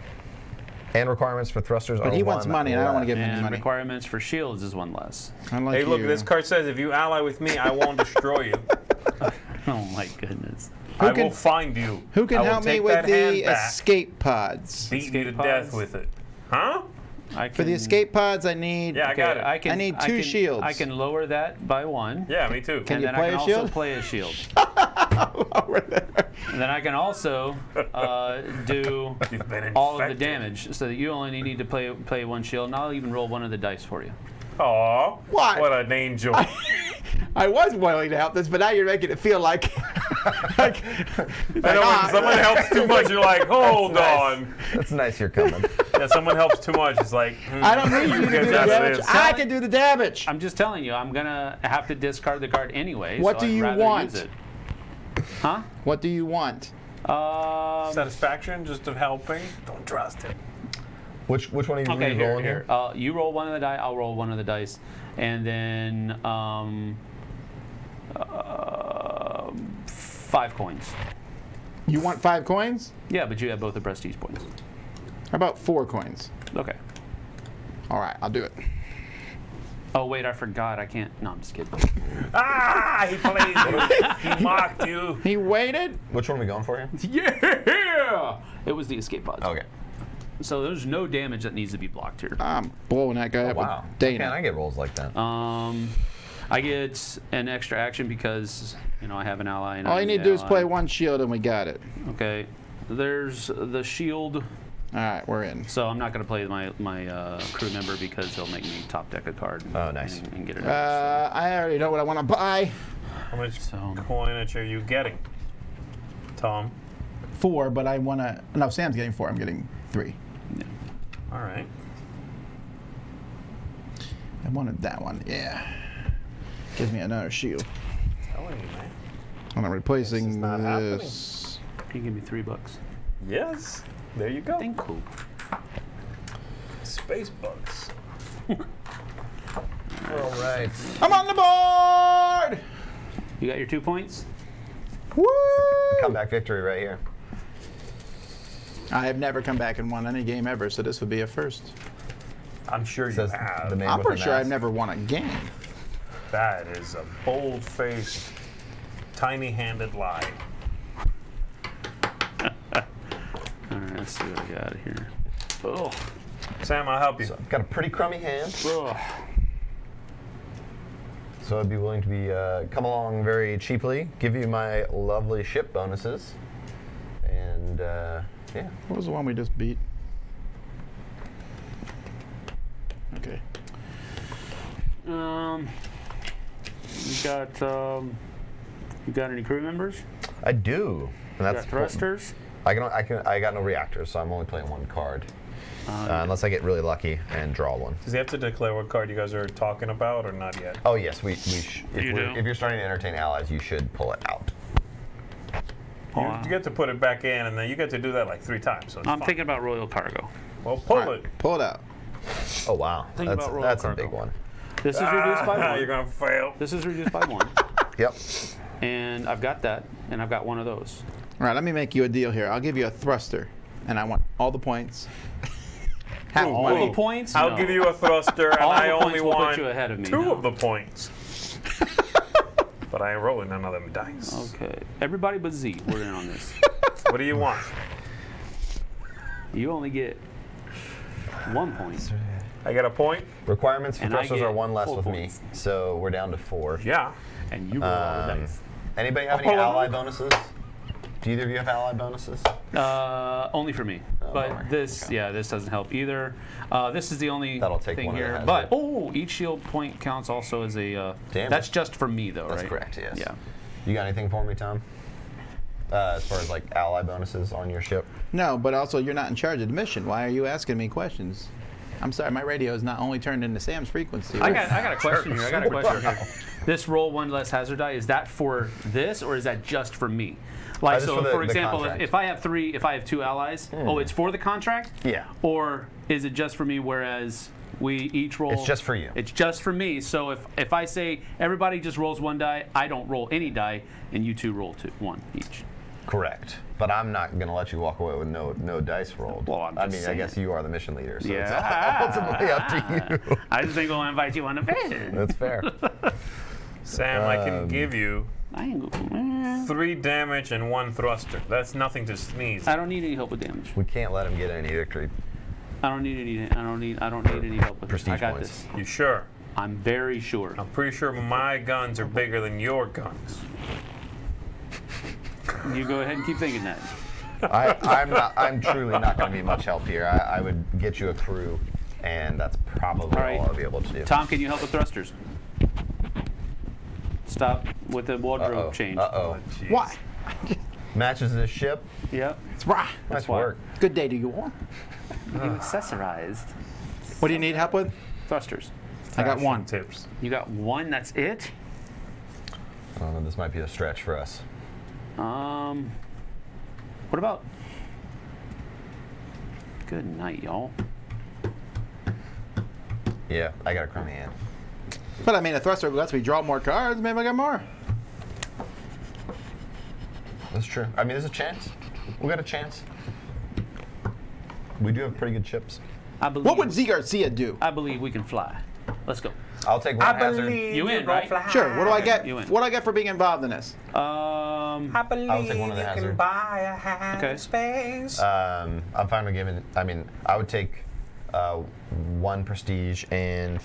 And requirements for thrusters But are he wants money, and I don't want to less. give him any and money. requirements for shields is one less. Unlike Hey, look, you. this card says if you ally with me, I won't destroy you. Oh my goodness. I can- will find you. Who can I will help me take with that the back, escape pods? beat you to escape death with it. Huh? I For the escape pods, I need. Yeah, I Okay, got it. I can. I need two can, shields. I can lower that by one. yeah, me too. Can and you then play I can a also shield? play a shield. over there. and then I can also uh, do all of the damage, so that you only need to play play one shield, and I'll even roll one of the dice for you. Aw, What? What an angel. I was willing to help this, but now you're making it feel like. like, I know when someone helps too much, you're like, hold nice. on. That's nice. You're coming. Yeah, someone helps too much. It's like, hmm, I don't need you to do the damage. I can do the damage. I'm just telling you, I'm gonna have to discard the card anyway. What so do I'd you want? Use it. Huh? What do you want? Um, satisfaction just of helping. Don't trust him. Which which one are you okay, here, rolling here. Uh, you roll one of the die. I'll roll one of the dice, and then um, uh, five coins. You want five coins? Yeah, but you have both the prestige points. How about four coins? Okay. All right, I'll do it. Oh wait, I forgot. I can't. No, I'm just kidding. Ah, he played you. he mocked you. He waited. Which one are we going for here? yeah. It was the escape pods. Okay. So there's no damage that needs to be blocked here. I'm blowing that guy up Oh, Wow. with Dana. Can I get rolls like that? Um, I get an extra action because you know I have an ally. And All I you need to the do is play one shield and we got it. Okay. There's the shield. All right, we're in. So I'm not going to play my my uh, crew member because he'll make me top deck a card. And, Oh, nice. And, and get it. Uh, I already know what I want to buy. How much So- coinage are you getting? Tom. four, but I want to. No, Sam's getting four. I'm getting three. All right. I wanted that one. Yeah. Gives me another shield. Telling you, man. And I'm replacing This not happening. this. Can you give me three bucks? Yes. There you go. Thank you. Space bucks. All right. I'm on the board. You got your two points? Woo! Comeback victory right here. I have never come back and won any game ever, so this would be a first. I'm sure you Says have. the man I'm with pretty the sure I've mask. never won a game. That is a bold-faced, tiny-handed lie. All right, let's see what I got here. Oh, Sam, I'll help you. So, got a pretty crummy hand, oh. so I'd be willing to be uh, come along very cheaply, give you my lovely ship bonuses, and uh, yeah. What was the one we just beat? Okay. Um, you got um, you got any crew members? I do. And You that's got thrusters? I can, I can. I got no reactors, so I'm only playing one card, Uh, uh, unless I get really lucky and draw one. Does he have to declare what card you guys are talking about, or not yet? Oh yes, we, we sh- if, You we're- if you're starting to entertain allies, you should pull it out. You, you get to put it back in, and then you get to do that like three times. So it's I'm fine. thinking about Royal Cargo. Well, pull All right, it. Pull it out. Oh wow, Think that's about roll that's a big one. This is reduced by Ah, one. You're gonna fail. This is reduced by one, Yep. and I've got that, and I've got one of those. All right, let me make you a deal here. I'll give you a thruster, and I want all the points. Half All money. the points? I'll No. give you a thruster, and All I the only points put want you ahead of me two now. of the points. but I ain't rolling none of them dice. Okay, everybody but Zee, we're in on this. What do you want? You only get one point. I get a point. Requirements for And I thrusters are one less with points. me, so we're down to four. Yeah. And you roll all the Um, dice. Anybody have any Oh. ally bonuses? Do either of you have ally bonuses? Uh, only for me. but bummer. this, Okay. yeah, this doesn't help either. Uh, this is the only That'll take thing one here. But oh, each shield point counts also as a. Uh, Damage. that's just for me though, right? That's right? correct. Yes. Yeah. You got anything for me, Tom? Uh, as far as like ally bonuses on your ship? No, but also you're not in charge of the mission. Why are you asking me questions? I'm sorry, my radio is not only turned into Sam's frequency. I got, I got a question here. I got a question here. This roll one less hazard die is that for this or is that just for me? Like Uh, so, for for, the- the example, if. Hmm. if I have three, if I have two allies, oh, it's for the contract. Yeah. Or is it just for me? Whereas we each roll. It's just for you. It's just for me. So if if I say everybody just rolls one die, I don't roll any die, and you two roll two, one each. Correct. But I'm not gonna let you walk away with no no dice rolled. Well, I'm I mean, saying. I guess you are the mission leader, so Yeah. it's ultimately up to you. I just think we'll invite you on a mission. That's fair. Sam, I can Um, give you I ain't go- three damage and one thruster. That's nothing to sneeze. I don't need any help with damage. we can't let him get any victory. I don't need any. I don't need. I don't need any help with this. I Prestige got points. this. You sure? I'm very sure. I'm pretty sure my guns are bigger than your guns. You go ahead and keep thinking that. I, I'm not. I'm truly not going to be much help here. I, I would get you a crew, and that's probably All right. all I'll be able to do. Tom, can you help with thrusters? Stop with the wardrobe Uh-oh. change. Uh-oh. jeez. Why? Matches this ship. Yep. It's right. Nice why. work. Good day to you all. You accessorized What do you need help with? thrusters. I got one. Tips. You got one. That's it. I don't know. This might be a stretch for us. Um. What about? Good night, y'all. Yeah, I got a crummy hand. But I mean, a thruster lets me draw more cards. Maybe I get more. That's true. I mean, there's a chance. We got a chance. We do have pretty good chips. I believe. What would Zee Garcia do? I believe we can fly. Let's go. I'll take one I hazard. You in, right? Sure. What do I get? You win. What do I get for being involved in this? Um. I believe I'll take one of the you can buy a hand Okay. space. Um, I'm fine with giving. I mean, I would take uh, one prestige and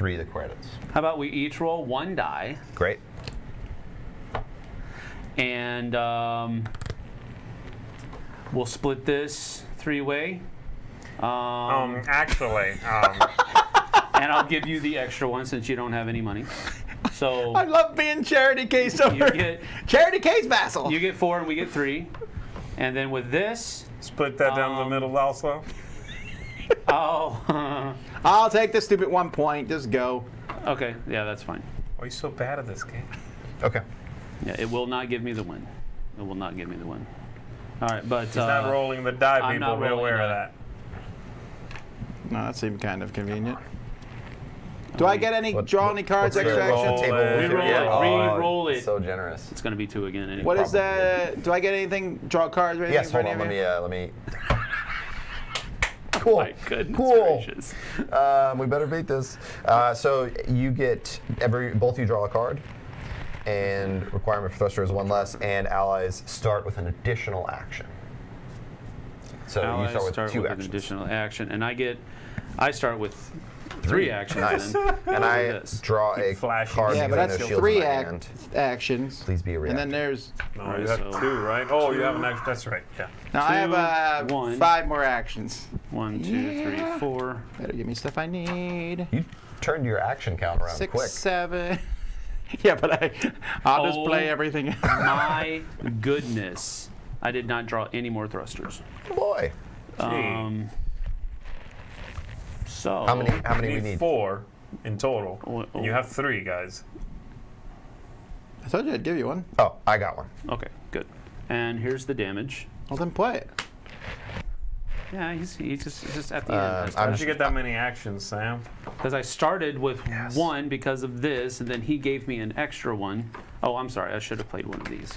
three of the credits. How about we each roll one die, Great. and um, we'll split this three way. Um, um, actually, um, and I'll give you the extra one since you don't have any money. So I love being charity case over. get- charity case Vasel. you get four and we get three. And then with this, Split that down the Um, middle also. oh, I'll take the stupid one point. Just go. okay, yeah, that's fine. Why are you so bad at this game? Okay. Yeah, it will not give me the win. It will not give me the win. All right, but He's uh, not rolling the die, I'm people. not Be rolling aware of that. that. No, that seemed kind of convenient. Do I get any What- draw any cards what's the- extra what's the action? table Roll it. Re-roll Yeah. it, Oh, re-roll it. So generous. it's going to be two again. Anyway. What is Probably. that? Do I get anything? Draw cards or anything Yes. Hold on. Let me. Uh, let me. Cool. My goodness cool. gracious. Um, we better beat this. Uh, so you get every both you draw a card, and requirement for thruster is one less, and allies start with an additional action. So Allies you start with two with actions. an additional action, and I get, I start with three actions. Nice. Then. And I this. draw a Keep flashing. card Yeah, but that's know three in my ac- hand. actions. Please be a And then there's. No, Alright, you have so- two, right? Oh, you have an extra. That's right. Yeah. Now I have uh, one. five more actions. One, two, three, Yeah. four. Better give me stuff I need. You turned your action count around Six, quick. seven. yeah, but I, I'll just Oh. play everything. My goodness, I did not draw any more thrusters. Boy, Um, so how many? How You many we need need? four in total. Oh, And you oh. have three, guys. I told you I'd give you one. Oh, I got one. Okay, good. And here's the damage. Well, then play it. Yeah, he's, he's just he's just at the Um, end. I'm How did you get that many actions, Sam? Because I started with Yes. one because of this, and then he gave me an extra one. Oh, I'm sorry. I should have played one of these.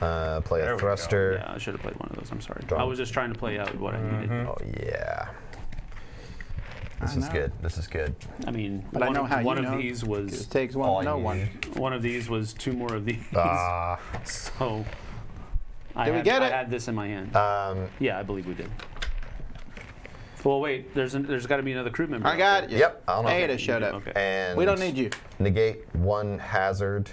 Uh, play There a thruster. Yeah, I should have played one of those. I'm sorry. Draw. I was just trying to play out what I needed. Oh yeah. This I is know. good. This is good. I mean, But I one, know of, how one you of know. these It was takes one All to know you one. one of these was two more of these. Ah. so I Did we had, get I it? had this in my hand. um, yeah, I believe we did. Well, wait. There's an, there's got to be another crew member. I out got there. it. Yep, I don't know. Ada showed up. Okay. and We don't need you. Negate one hazard.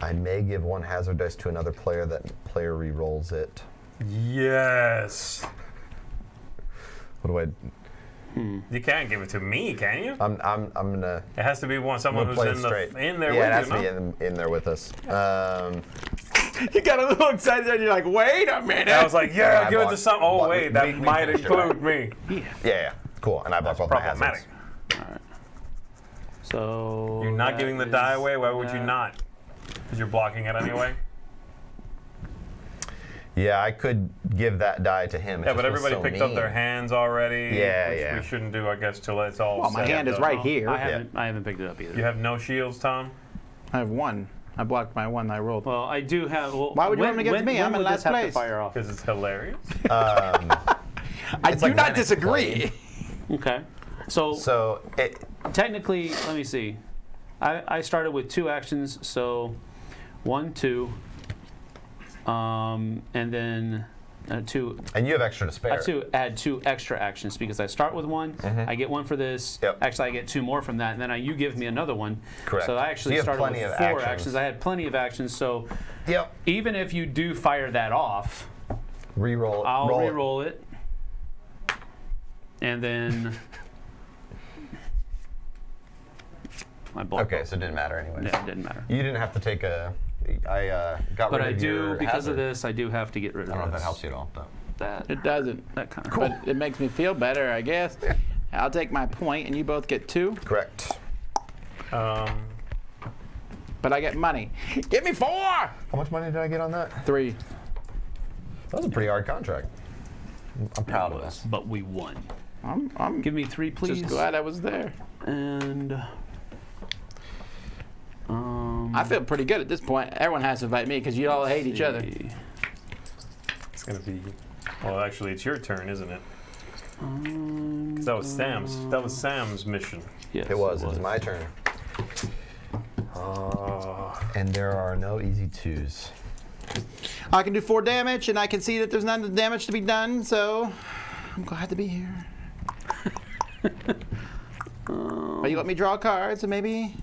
I may give one hazard dice to another player. That player re-rolls it. Yes. What do I? You can't give it to me, can you? I'm I'm I'm gonna. It has to be one someone gonna who's in straight. the in there yeah, it has with to you. be in, in there with us. Um, You got a little excited and you're like, wait a minute. I was like, yeah, I give it to blocked- some. Oh wait, we- that we might finished it, include me. yeah, yeah, cool. And I block both my hazards. Problematic. So You're not giving the die away. Why would you not? Because you're blocking it anyway. Yeah, I could give that die to him. It Yeah, but everybody so picked up their hands already. Yeah, which yeah. We shouldn't do, I guess, till it's all. Well, my hand and is done. right here. I haven't I haven't picked it up either. You have no shields, Tom. I have one. I blocked my one I rolled. well, I do have. Well, Why would you when, want me to give it to when- me? when I'm in would last this have to place. fire off? Because it's hilarious. Um, I do like not disagree. Okay. So, so it, technically, let me see. I, I started with two actions, so one, two, um, and then uh, two. and you have extra to I spare. have to add two extra actions because I start with one, I get one for this. Yep. Actually, I get two more from that, and then I, you give me another one. Correct. So I actually you started with four actions. actions. I had plenty of actions, so Yep. even if you do fire that off, Reroll. I'll roll it. re-roll it, and then I. Okay, so it didn't matter anyway. Yeah, it didn't matter. You didn't have to take a. I uh, got But rid I of do your because of this. I do have to get rid of I don't know if that helps you at all. Though. That It doesn't. that kind of. But it makes me feel better, I guess. I'll take my point, and you both get two, Correct. Um, but I get money. Give me four! How much money did I get on that? Three. That was a pretty hard contract. I'm proud of was, us. but we won. I'm, I'm Give me three, please. just glad I was there. And um, I feel pretty good at this point. Everyone has to invite me because you all hate each other. it's gonna be. Well, actually, it's your turn, isn't it? Um, 'Cause that was Sam's. That was Sam's mission. yes, It was. It was my turn. Oh. And there are no easy twos. I can do four damage, and I can see that there's none of the damage to be done, so I'm glad to be here. but you let me draw cards, so maybe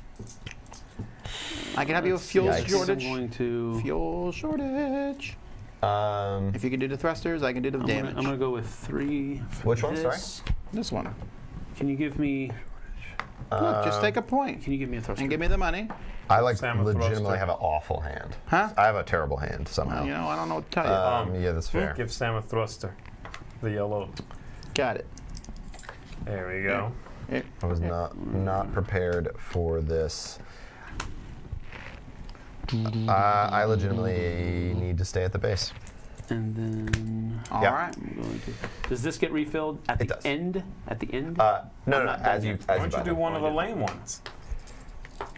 I can help you with fuel Yikes. I'm going to. Fuel shortage. Um, If you can do the thrusters, I can do the I'm damage. gonna, I'm gonna go with three. for Which one, sorry? this. This one. Can you give me Look, just Um, take a point Can you give me a thruster? and give me the money. I like Sam a legitimately thruster. have an awful hand. Huh? I have a terrible hand somehow. You know, I don't know what to tell you. Um, yeah, that's fair. Give Sam a thruster. The yellow. Got it. There we go. Yeah. I was not not prepared for this. Uh, I legitimately need to stay at the base. And then. All Yeah. right. I'm going to- Does this get refilled at It the does. end? At the end? Uh, no, I'm no, no, as you as Why you don't you buy do one of the lame ones?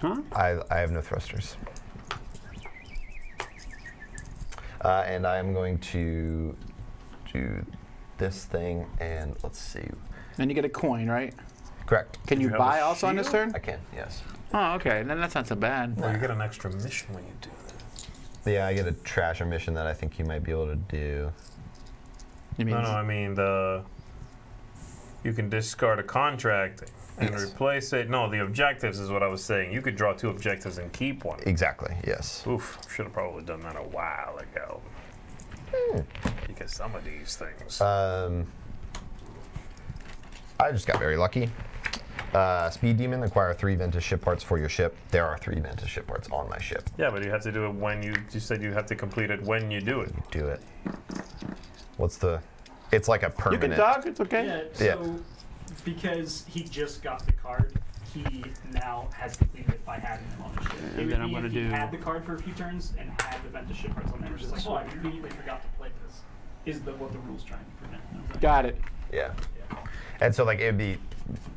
huh? I I have no thrusters. Uh, and I am going to do this thing, and let's see. And you get a coin, right? Correct. Can you, you buy also on this turn? I can. Yes. Oh, okay. Then that's not so bad. Well, you get an extra mission when you do that. Yeah, I get a trash mission that I think you might be able to do. You mean No, no, I mean the. You can discard a contract and Yes. replace it. No, the objectives is what I was saying. You could draw two objectives and keep one. Exactly. Yes. Oof, should have probably done that a while ago. Because some of these things. Um, I just got very lucky. Uh, Speed Demon acquire three Ventus ship parts for your ship. There are three Ventus ship parts on my ship. yeah, but you have to do it when you. You said you have to complete it when you do it. Do it. What's the? It's like a permanent. you can talk. It's okay. Yeah, Yeah. so because he just got the card, he now has completed it by having them on the ship. It then I'm gonna if he do- had the card for a few turns and had the Ventus ship parts on there. It's just like, oh, I completely forgot to play this. Is the what the rules trying to prevent? I was like, Got it. Yeah. Yeah. And so like it'd be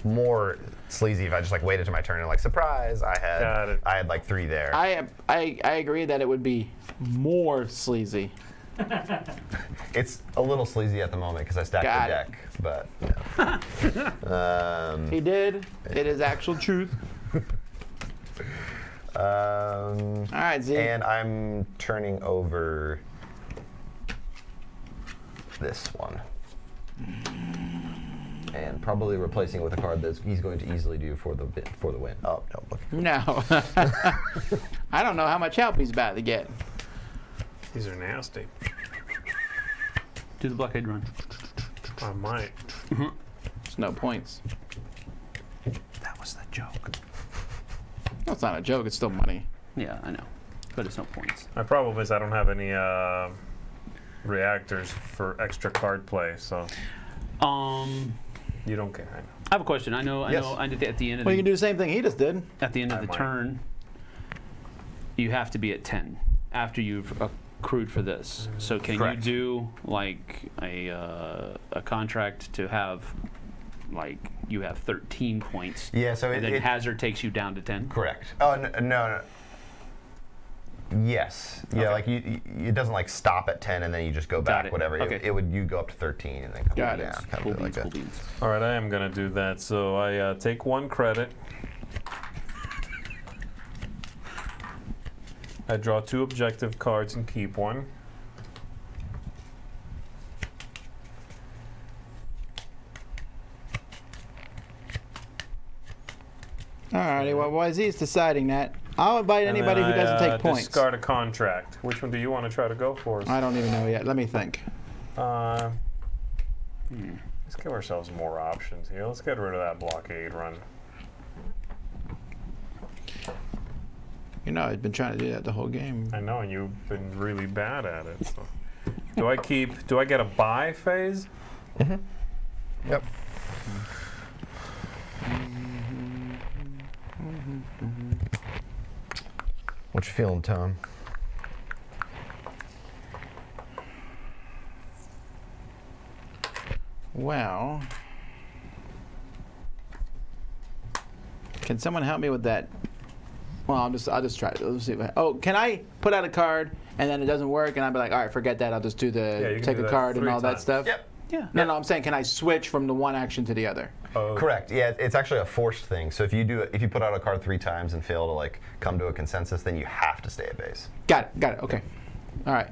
more sleazy if I just like waited to my turn and like surprise I had I had like three there. I, I I agree that it would be more sleazy. it's a little sleazy at the moment because I stacked Got the it. deck, but yeah. um, He did. It is actual truth. um, All right, Zee. and I'm turning over this one. And probably replacing it with a card that he's going to easily do for the for the win. Oh no! Look. no. I don't know how much help he's about to get. These are nasty. Do the blockade run. I might. There's no points. That was the joke. That's not a joke. It's still money. Yeah, I know. But it's no points. My problem is I don't have any uh, reactors for extra card play, so Um, you don't care. I know. I have a question. I know. I Yes. know. I did at the end of Well, the you can do the same thing he just did. at the end of I the might. turn. You have to be at ten after you've accrued for this. So can Correct. you do like a uh, a contract to have like you have thirteen points? Yeah, so it, and then it- hazard takes you down to ten. Correct. Oh no, no, no. Yes. Yeah, Okay. like you, you, it doesn't like stop at ten and then you just go back. it. Whatever. It- Okay. It, would you go up to thirteen and then come Got down. it. Kind Cool of beans. like Cool beans. All right, I am gonna do that. So I uh, take one credit. I draw two objective cards and keep one. Alrighty, well, while Zee's deciding that, I'll invite And anybody then who doesn't I, uh, take points. Discard a contract. Which one do you want to try to go for? I don't even know yet. Let me think. Uh, hmm. let's give ourselves more options here. Let's get rid of that blockade run. You know, I've been trying to do that the whole game. I know, and you've been really bad at it. So. do I keep? Do I get a buy phase? Mm-hmm. Yep. Mm-hmm. Mm-hmm. What you feeling, Tom? Well, can someone help me with that? Well, I'll just I'll just try it. Let's see if I. Oh, can I put out a card and then it doesn't work and I'll be like, all right, forget that. I'll just do the you can take do a card and three all that stuff. Yep. Yeah. No, no, I'm saying, can I switch from the one action to the other? Oh, Correct. Yeah, it's actually a forced thing. So if you do, if you put out a card three times and fail to like come to a consensus, then you have to stay at base. Got it. Got it. Okay. All right.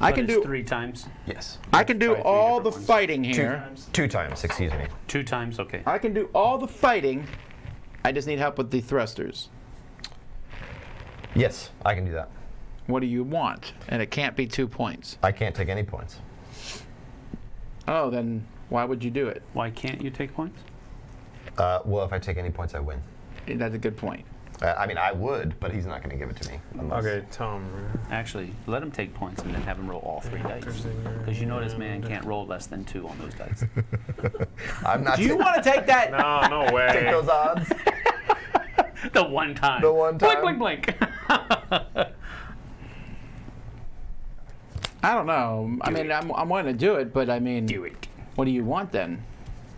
I can it's do three times. Yes. I can do all the different ones. fighting Two, here. Times. two times. Excuse me. Two times. Okay. I can do all the fighting. I just need help with the thrusters. Yes, I can do that. What do you want? And it can't be two points. I can't take any points. Oh, then why would you do it? Why can't you take points? Uh, well, if I take any points, I win. That's a good point. Uh, I mean, I would, but he's not going to give it to me. unless- Okay, Tom. Actually, let him take points and then have him roll all three dice. Because you know this man can't roll less than two on those dice. I'm not. Do you want to take that? No, no way. take those odds? the one time. The one time? Blink, blink, blink. I don't know. I mean, I'm, I'm willing to do it, but I mean, Do it. what do you want then?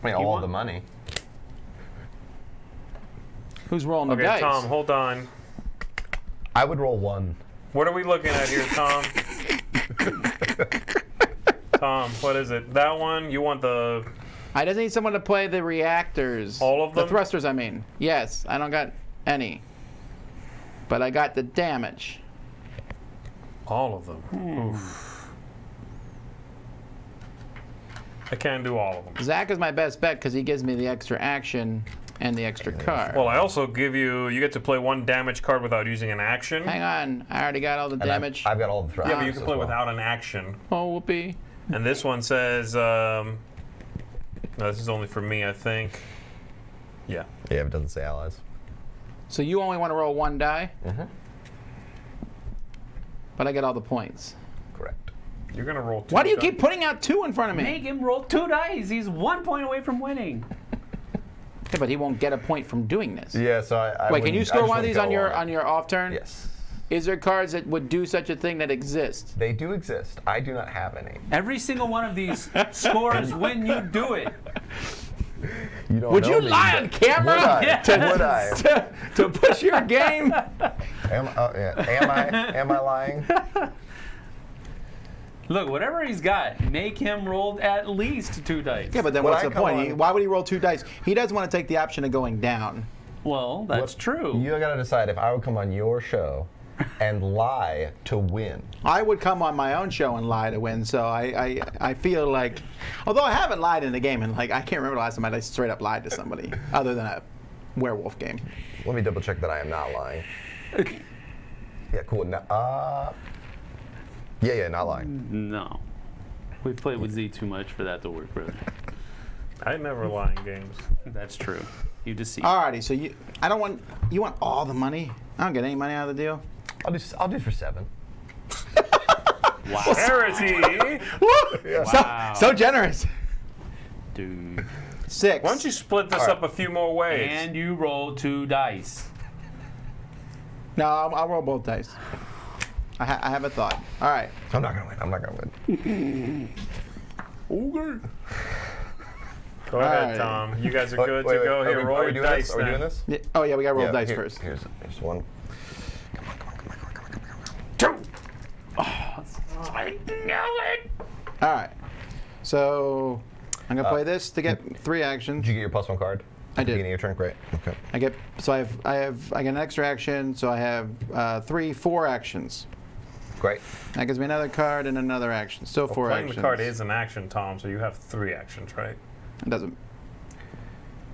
I mean, all want- the money. Who's rolling the Okay, dice? Tom, hold on. I would roll one. What are we looking at here, Tom? Tom, what is it? That one? You want the. I just need someone to play the reactors. All of them. The thrusters, I mean. Yes, I don't got any. But I got the damage. All of them. Hmm. Oof. I can't do all of them. Zach is my best bet because he gives me the extra action and the extra card. Well, I also give you. You get to play one damage card without using an action. Hang on, I already got all the And I've- damage. I've, got all the thrusters. Yeah, but you can play well. without an action. oh, whoopee. And this one says. Um, no, this is only for me, I think. Yeah. Yeah, it doesn't say allies. So you only want to roll one die, Mhm. but I get all the points. Correct. You're gonna roll. Two Why do you di- keep putting out two in front of me? Make him roll two dice. He's one point away from winning. Yeah, but he won't get a point from doing this. Yeah, so I. I Wait, can you score one of these on your all on your off turn? Yes. Is there cards that would do such a thing that exist? They do exist. I do not have any. Every single one of these scores when you do it. You don't Would know you me, lie on camera? Would I? Yes. Would I? to, to push your game? Am, oh, yeah. am I? Am I lying? Look, whatever he's got, make him roll at least two dice. Yeah, but then When what's I the point? He- on- why would he roll two dice? He doesn't want to take the option of going down. well, that's What- true. You got to decide if I would come on your show and lie to win. I would come on my own show and lie to win. So I, I, I feel like, although I haven't lied in the game, and like I can't remember the last time I straight up lied to somebody other than a werewolf game. Let me double check that I am not lying. Yeah, cool. No, uh, yeah, yeah, not lying. no. We've played with Zee too much for that to work, brother. I never lie in games. That's true. You deceive. Alrighty, so you, I don't want, you want all the money? I don't get any money out of the deal. I'll do. I'll do for seven. wow. Charity! Wow. So, so generous. Dude. Six. Why don't you split this All right. up a few more ways? And you roll two dice. No, I'll, I'll roll both dice. I, ha- I have a thought. All right. I'm not gonna win. I'm not gonna win. Okay. Go ahead, Alright. Tom. You guys are Oh, good wait, to wait, go. are Here, we, roll are we your doing dice. this? Are we then. doing this? Yeah, oh yeah, we gotta roll Yeah, dice here- first. Here's, here's one. All right. So I'm gonna play this to get three actions. Did you get your plus one card? I At did. Beginning of your turn, great. Okay. I get so I have I have I get an extra action, so I have uh, three, four actions. Great. That gives me another card and another action. Still Well, four playing actions. the card is an action, Tom, so you have three actions, right? It doesn't.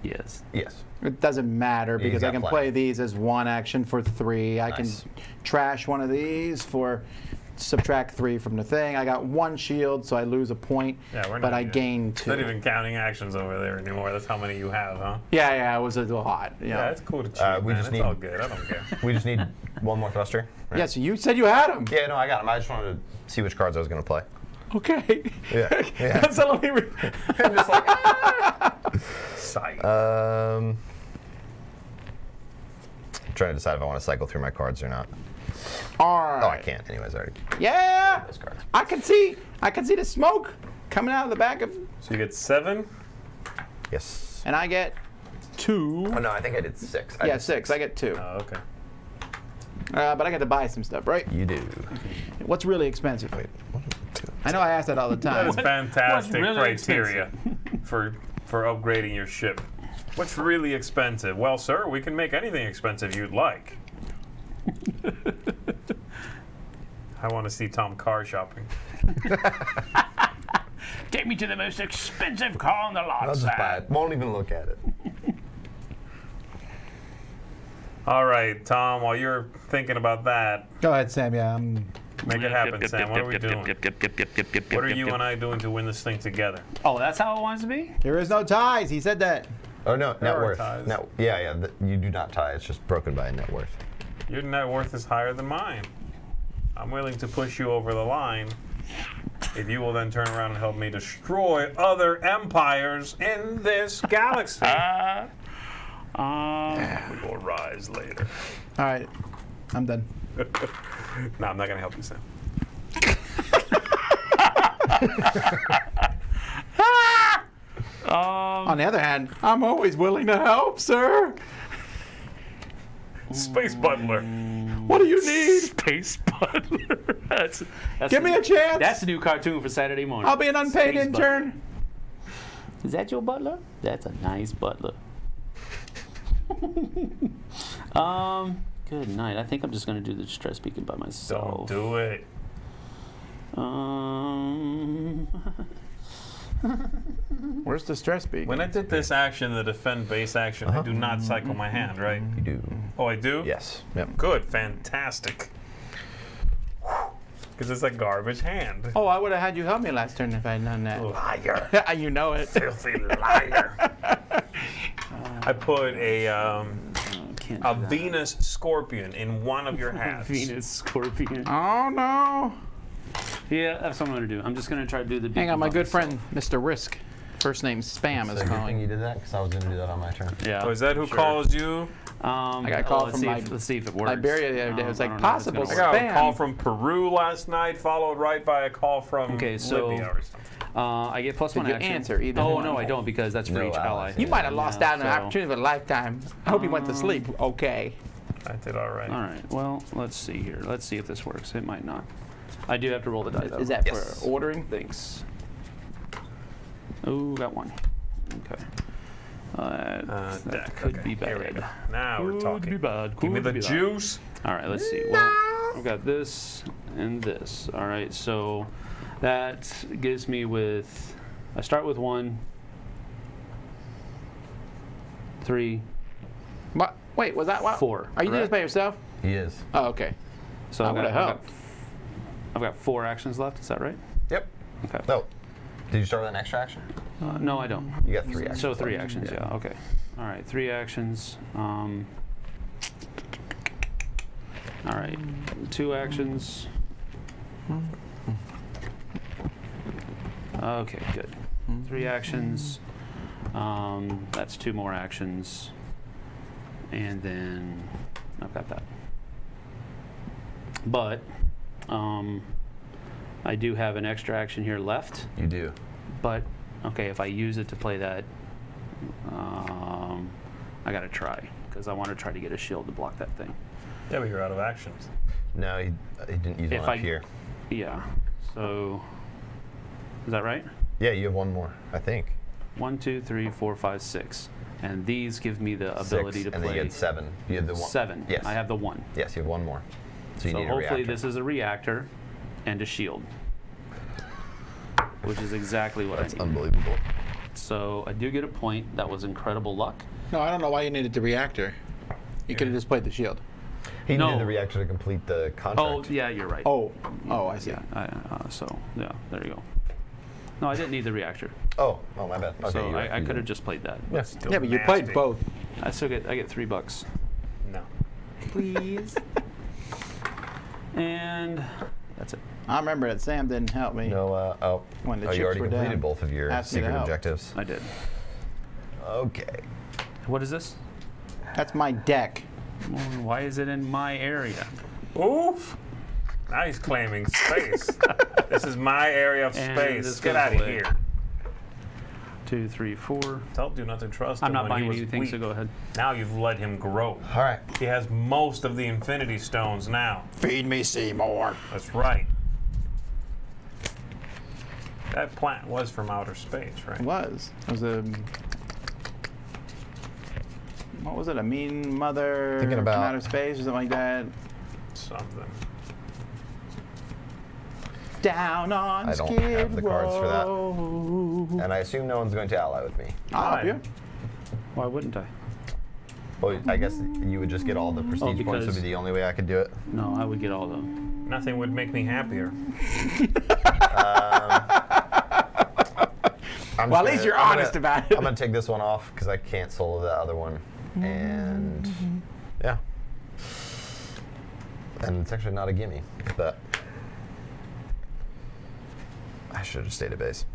Yes. Yes. It doesn't matter because I can plenty. play these as one action for three. I Nice. can trash one of these for subtract three from the thing. I got one shield, so I lose a point, Yeah, we're not but I even- gain two. Not even counting actions over there anymore. That's how many you have, huh? Yeah, yeah, it was a lot. Yeah. Yeah, it's cool to cheat, Uh, we man. just it's need- all good. I don't care. We just need one more thruster. right? Yeah, so you said you had them. Yeah, no, I got them. I just wanted to see which cards I was going to play. Okay. Yeah, yeah. so let me I'm just like, Sight. um, I'm trying to decide if I want to cycle through my cards or not. All right. Oh, I can't. Anyways, I already. Yeah. Those cards. I can see. I can see the smoke coming out of the back of, so you get seven. Yes. and I get two. Oh no, I think I did six. I yeah, did six. I get two. Oh, okay. Uh, but I got to buy some stuff, right? You do. What's really expensive? Wait. I know I ask that all the time. That's fantastic really criteria for for upgrading your ship. What's really expensive? Well, sir, we can make anything expensive you'd like. I want to see Tom car shopping. Take me to the most expensive car on the lot, I'll just sir. buy it. Won't even look at it. All right, Tom. While you're thinking about that, Go ahead, Sam. Yeah, I'm. make it happen, Sam. What are we doing? What are you and I doing to win this thing together? Oh, that's how it wants to be? There is no ties. He said that. Oh no, net There are worth. ties. Net, yeah, yeah. th- you do not tie. It's just broken by a net worth. Your net worth is higher than mine. I'm willing to push you over the line if you will then turn around and help me destroy other empires in this galaxy. Um, we will rise later. All right, I'm done. no, I'm not going to help you, Sam. On the other hand, I'm always willing to help, sir. Space Butler. What do you need? Space Butler. that's, that's Give me a chance. That's a new cartoon for Saturday morning. I'll be an unpaid Space intern. Is that your butler? That's a nice butler. um, good night. I think I'm just gonna do the stress speaking by myself. Don't do it. Um, Where's the stress beak? When I did this action, the defend base action, I do not cycle my hand, right? You do. Oh, I do? Yes. Yep. Good, fantastic. Because it's a garbage hand. Oh, I would have had you help me last turn if I had done that. Liar. you know it. Filthy liar. I put a um, can't a. Venus scorpion in one of your hats. Venus Scorpion. Oh no! Yeah, that's what I'm gonna do. I'm just gonna try to do the. Hang on, my good friend, Mr. Risk. First name Spam So is good thing calling. you did that because I was going to do that on my turn. Yeah. Oh, is that who sure. calls you? Um, I got a oh, call let's from see my if, let's see if it works. Liberia the other day. It Um, was like, don't know if it's possible gonna I got a Spam. call from Peru last night, followed right by a call from Okay, so- Libya or something. Uh, I get plus Did one you action. answer either Oh, no, I don't because that's for No each allies. ally. You might have lost Yeah, out on an opportunity of a lifetime. I hope you went to sleep. Okay. I did all right. All right. Well, let's see here. Let's see if this works. It might not. I do have to roll the die though. Is that Yes. for ordering? Thanks. Oh, got one. Okay. Uh, Uh, that deck, could okay, be here we bad. go. Now we're Could talking. be bad. Give me the be bad. juice. All right, let's see. Well, I've got this and this. All right, so that gives me with. I start with one, three, What? Wait, was that what? four. Are you doing this by yourself? He is. Oh, okay. So I I've got, would've I've got, helped. I've got four actions left. Is that right? Yep. Okay. No. Did you start with an extra action? Uh, no, I don't. You got three actions. So three left. actions. Yeah. Okay. All right. Three actions. Um, all right. Two actions. Okay. Good. Three actions. Um, that's two more actions. And then I've got that. But um, I do have an extra action here left. You do. But okay, if I use it to play that, um, I gotta try because I want to try to get a shield to block that thing. Yeah, but you're out of actions. No, he, he didn't use If one up I- here. Yeah. So is that right? Yeah, you have one more, I think. One, two, three, four, five, six, and these give me the ability Six, to and then you had seven. You had the one. seven. Yes. I have the one. Yes, you have one more. So you so need a hopefully reactor. this is a reactor and a shield, which is exactly what That's I need. unbelievable. So I do get a point. That was incredible luck. No, I don't know why you needed the reactor. You could have just played the shield. He No. needed the reactor to complete the contract. Oh yeah, you're right. Oh. Oh, I see. Yeah. I, uh, so yeah, there you go. No, I didn't need the reactor, Oh, oh, my bad. Okay, so I, I could have just played that. Yeah. Still Yeah, but you played both. I still get I get three bucks, No. please. And that's it. I remember that Sam didn't help me. No, uh, oh. When the oh, chips you already were completed down. both of your Asked secret objectives. I did. Okay. What is this? That's my deck. Well, Why is it in my area? Oof. Now he's claiming space. this is my area of And space. this Get out of away. here. Two, three, four. Tell you not to trust I'm him not when buying he was anything, weak. so go ahead. Now you've let him grow. All right. He has most of the Infinity Stones now. Feed me Seymour. That's right. That plant was from outer space, right? It was. It was a. What was it? A mean mother Thinking from about- outer space or something like that. Something. Down on I don't Skid have the cards for that. Row. And I assume no one's going to ally with me. I'll help you. Why wouldn't I? Well, I guess you would just get all the oh, prestige points. Would Oh, because- be the only way I could do it. No, I would get all of them. Nothing would make me happier. Um, I'm Well, at least gonna- you're I'm honest gonna- about it. I'm gonna take this one off because I can't solo the other one, and mm-hmm. yeah, and it's actually not a gimme, but I should have stayed at base.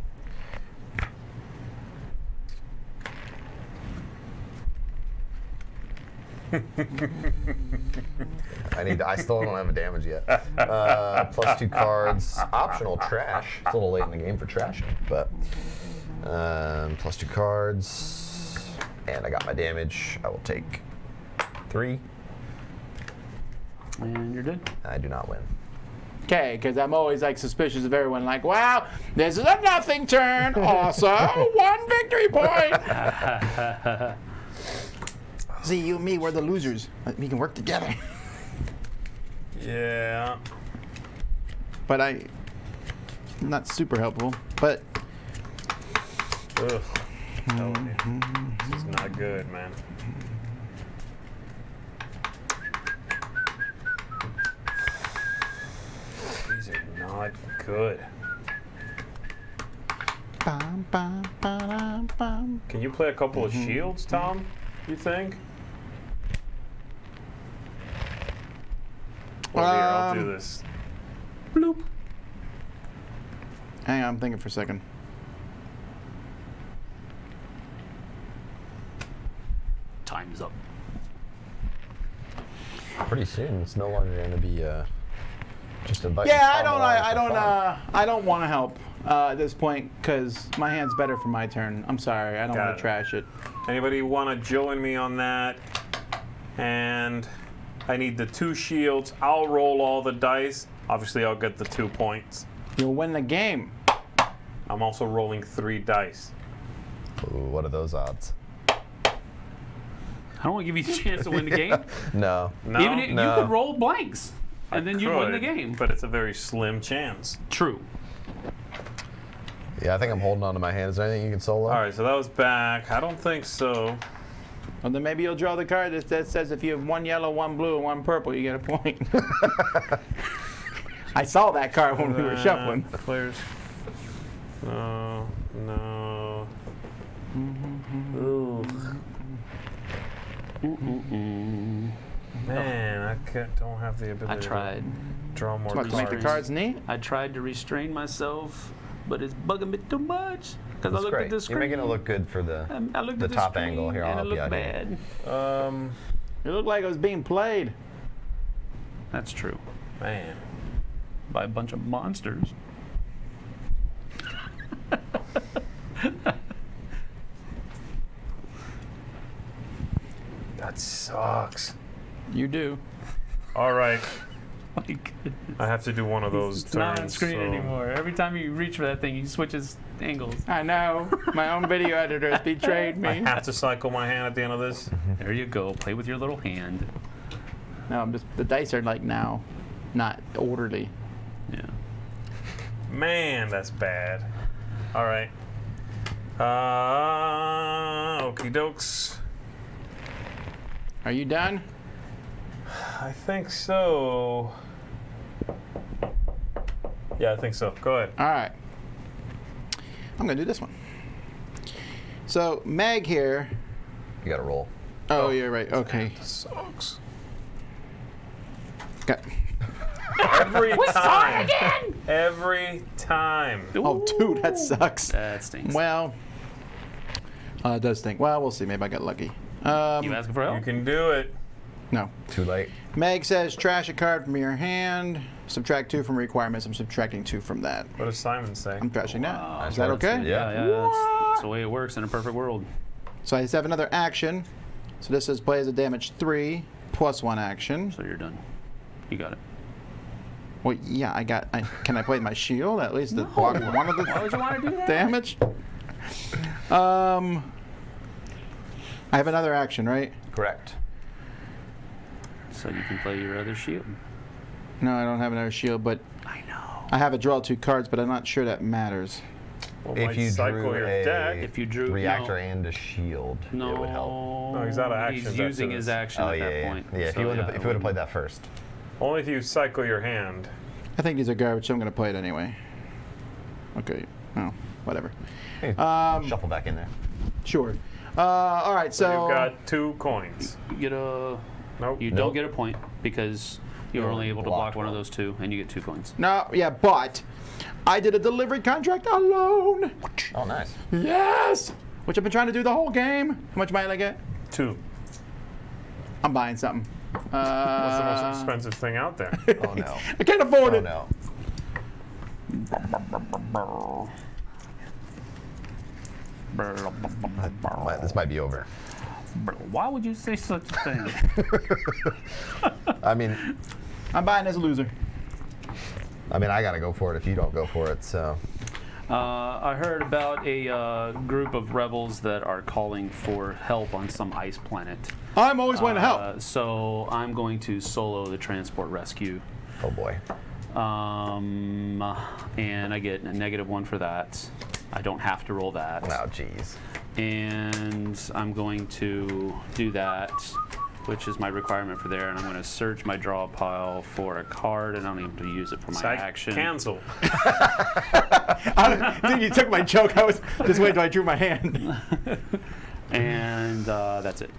I need. I still don't have a damage yet. Uh, plus two cards. Optional trash. It's a little late in the game for trashing, but um, plus two cards, and I got my damage. I will take three. And you're dead. I do not win. Okay, because I'm always like suspicious of everyone. Like, wow, this is a nothing turn. Also, one victory point. See, you and me, we're the losers. We can work together. Yeah. But I, not super helpful. But Ugh. Telling you. This is not good, man. These are not good. bum, bum, ba-dum, bum. Can you play a couple of shields, Tom? You think? Well, here, I'll do Um, this. Bloop. hang on, I'm thinking for a second. Time's up. Pretty soon, it's no longer going to be uh, just a button. Yeah, I don't. I, I don't. Uh, I don't want to help uh, at this point because my hand's better for my turn. I'm sorry. I don't Got want it. to trash it. Anybody want to join me on that? And I need the two shields. I'll roll all the dice. Obviously, I'll get the two points. You'll win the game. I'm also rolling three dice. Ooh, what are those odds? I don't want to give you a chance to win the game. No. No, Even if no. you could roll blanks, and then you win the game. But it's a very slim chance. True. Yeah, I think I'm holding on to my hand. Is there anything you can solo? All right, so that was back. I don't think so. Well, then maybe you'll draw the card that, that says if you have one yellow, one blue, and one purple, you get a point. I saw that card when we were Uh, shuffling. Players. No, no. Mm-hmm, mm-hmm. Ooh. Mm-hmm, Man, I can't, don't have the ability I tried. to draw more What, to make the cards. cards neat? I tried to restrain myself, but it's bugging me too much. Because I look great. at the screen. You're making it look good for the. um, I looked the at the top screen angle. Here, and I'll it help you looked out here. bad. Um, It looked like it was being played. That's true. man. By a bunch of monsters. That sucks. You do. All right, My goodness. I have to do one of those It's turns. not on screen so- anymore. Every time you reach for that thing, he switches angles. I know. My own video editor has betrayed me. I have to cycle my hand at the end of this. There you go. Play with your little hand. No, I'm just the dice are like now, not orderly. Yeah. Man, that's bad. All right. Uh, okie dokes. Are you done? I think so. Yeah, I think so. Go ahead. All right. I'm gonna do this one. So Meg here. You got to roll. Oh, you're right. Okay. Sucks. Got. Every time. Every time. Oh, dude, that sucks. That stinks. Well, uh, it does stink. Well, we'll see. Maybe I got lucky. Um, you asking for help? You can do it. No. Too late. Meg says trash a card from your hand. Subtract two from requirements. I'm subtracting two from that. What does Simon say? I'm trashing Wow. that. Is that okay? yeah, yeah. That's, that's the way it works in a perfect world. So I just have another action. So this says play as a damage three plus one action. So you're done. You got it. Well, yeah, I got. I, can I play my shield at least to block one of the Why would you want to do that? damage? Um, I have another action, right? Correct. So you can play your other shield. No, I don't have another shield, but I know. I have a draw two cards, but I'm not sure that matters. Well, If you cycle drew your a- deck. If you drew Reactor no, and a shield, no, it would help. No, he's out of action, He's using his action Oh at yeah, that yeah. point. yeah. If So, you would have yeah, if you would have played that first. Only if you cycle your hand. I think these are garbage, so I'm going to play it anyway. Okay. Oh. whatever. Hey, Um, Shuffle back in there. Sure. Uh, all right, so You've got two coins. You get a. Nope. You Nope. don't get a point because you're only able to block blocked one of those two, and you get two points. no, yeah, but I did a delivery contract alone. Oh, nice. Yes, which I've been trying to do the whole game. How much might I get? Two. I'm buying something. What's the Uh, most expensive thing out there? Oh no. I can't afford it! Oh it. no. Might- This might be over. Why would you say such a thing? I mean, I'm buying as a loser. I mean, I gotta go for it if you don't go for it. So uh, I heard about a uh, group of rebels that are calling for help on some ice planet. I'm always willing to help. Uh, so I'm going to solo the transport rescue. oh boy. Um, and I get a negative one for that. I don't have to roll that. Oh jeez. And I'm going to do that, which is my requirement for there. And I'm going to search my draw pile for a card, and I don't even have to use it for my Psych, action. Cancel. Dude, you took my joke. I was just waiting till I drew my hand. And uh, that's it.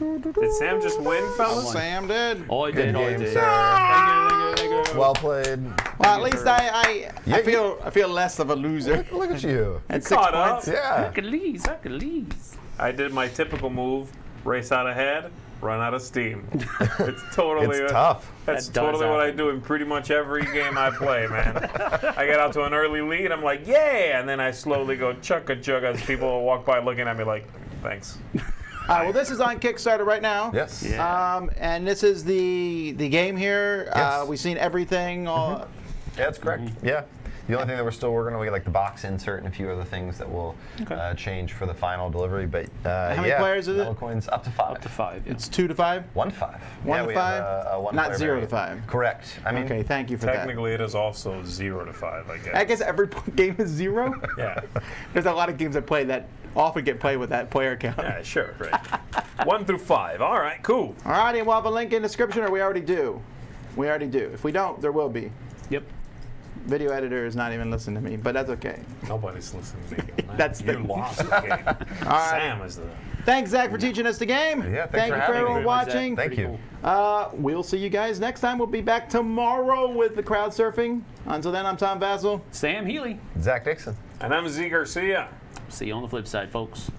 Did Sam just win, fellas? Sam did. All I Good did, all I game, did. sir. Thank you, thank you, thank you. Well played. Well, at least I, I, Yeah, I feel, I feel less of a loser. Look at you. At six caught up. points. Yeah. Hercules, Hercules. I did my typical move: race out ahead, run out of steam. It's totally. It's a- tough. That's That does totally what I do in pretty much every game I play, man. I get out to an early lead, I'm like, yeah, and then I slowly go chugga chug as people walk by looking at me like, thanks. All right, well, this is on Kickstarter right now. Yes. Yeah. Um, and this is the the game here. Uh, Yes. we've seen everything. All, Yeah, that's correct. Yeah. The only thing that we're still working on, we get like the box insert and a few other things that will uh, change for the final delivery. But uh, How many yeah, players is it? Coins up to five. Up to five. yeah. It's two to five. One to five. One yeah, to five? Have a, a one Not player zero to five. Correct. I mean, Okay, thank you for that. Technically, it is also zero to five, I guess. I guess every game is zero. Yeah. There's a lot of games I play that often get played with that player count. Yeah, sure, right. One through five. All right, cool. All righty, we'll have a link in the description, or we already do. We already do. If we don't, there will be. Yep. Video editor is not even listening to me, but that's okay. Nobody's listening to me. That's you the- lost the game. Sam is the. Thanks, Zach, for teaching us the game. Yeah, thanks Thank for you for having everyone Very watching. Thank Pretty you. cool. Uh, we'll see you guys next time. We'll be back tomorrow with the crowd surfing. Until then, I'm Tom Vasel. Sam Healy. Zach Dixon. And I'm Zee Garcia. See you on the flip side, folks.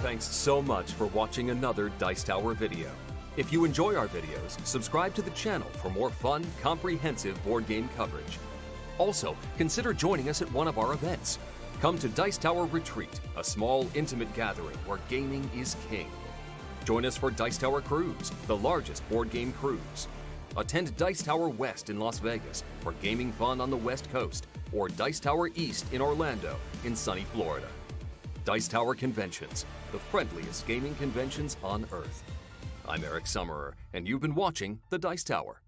Thanks so much for watching another Dice Tower video. If you enjoy our videos, subscribe to the channel for more fun, comprehensive board game coverage. Also, consider joining us at one of our events. Come to Dice Tower Retreat, a small, intimate gathering where gaming is king. Join us for Dice Tower Cruise, the largest board game cruise. Attend Dice Tower West in Las Vegas for gaming fun on the West Coast, or Dice Tower East in Orlando in sunny Florida. Dice Tower Conventions, the friendliest gaming conventions on earth. I'm Eric Summerer, and you've been watching The Dice Tower.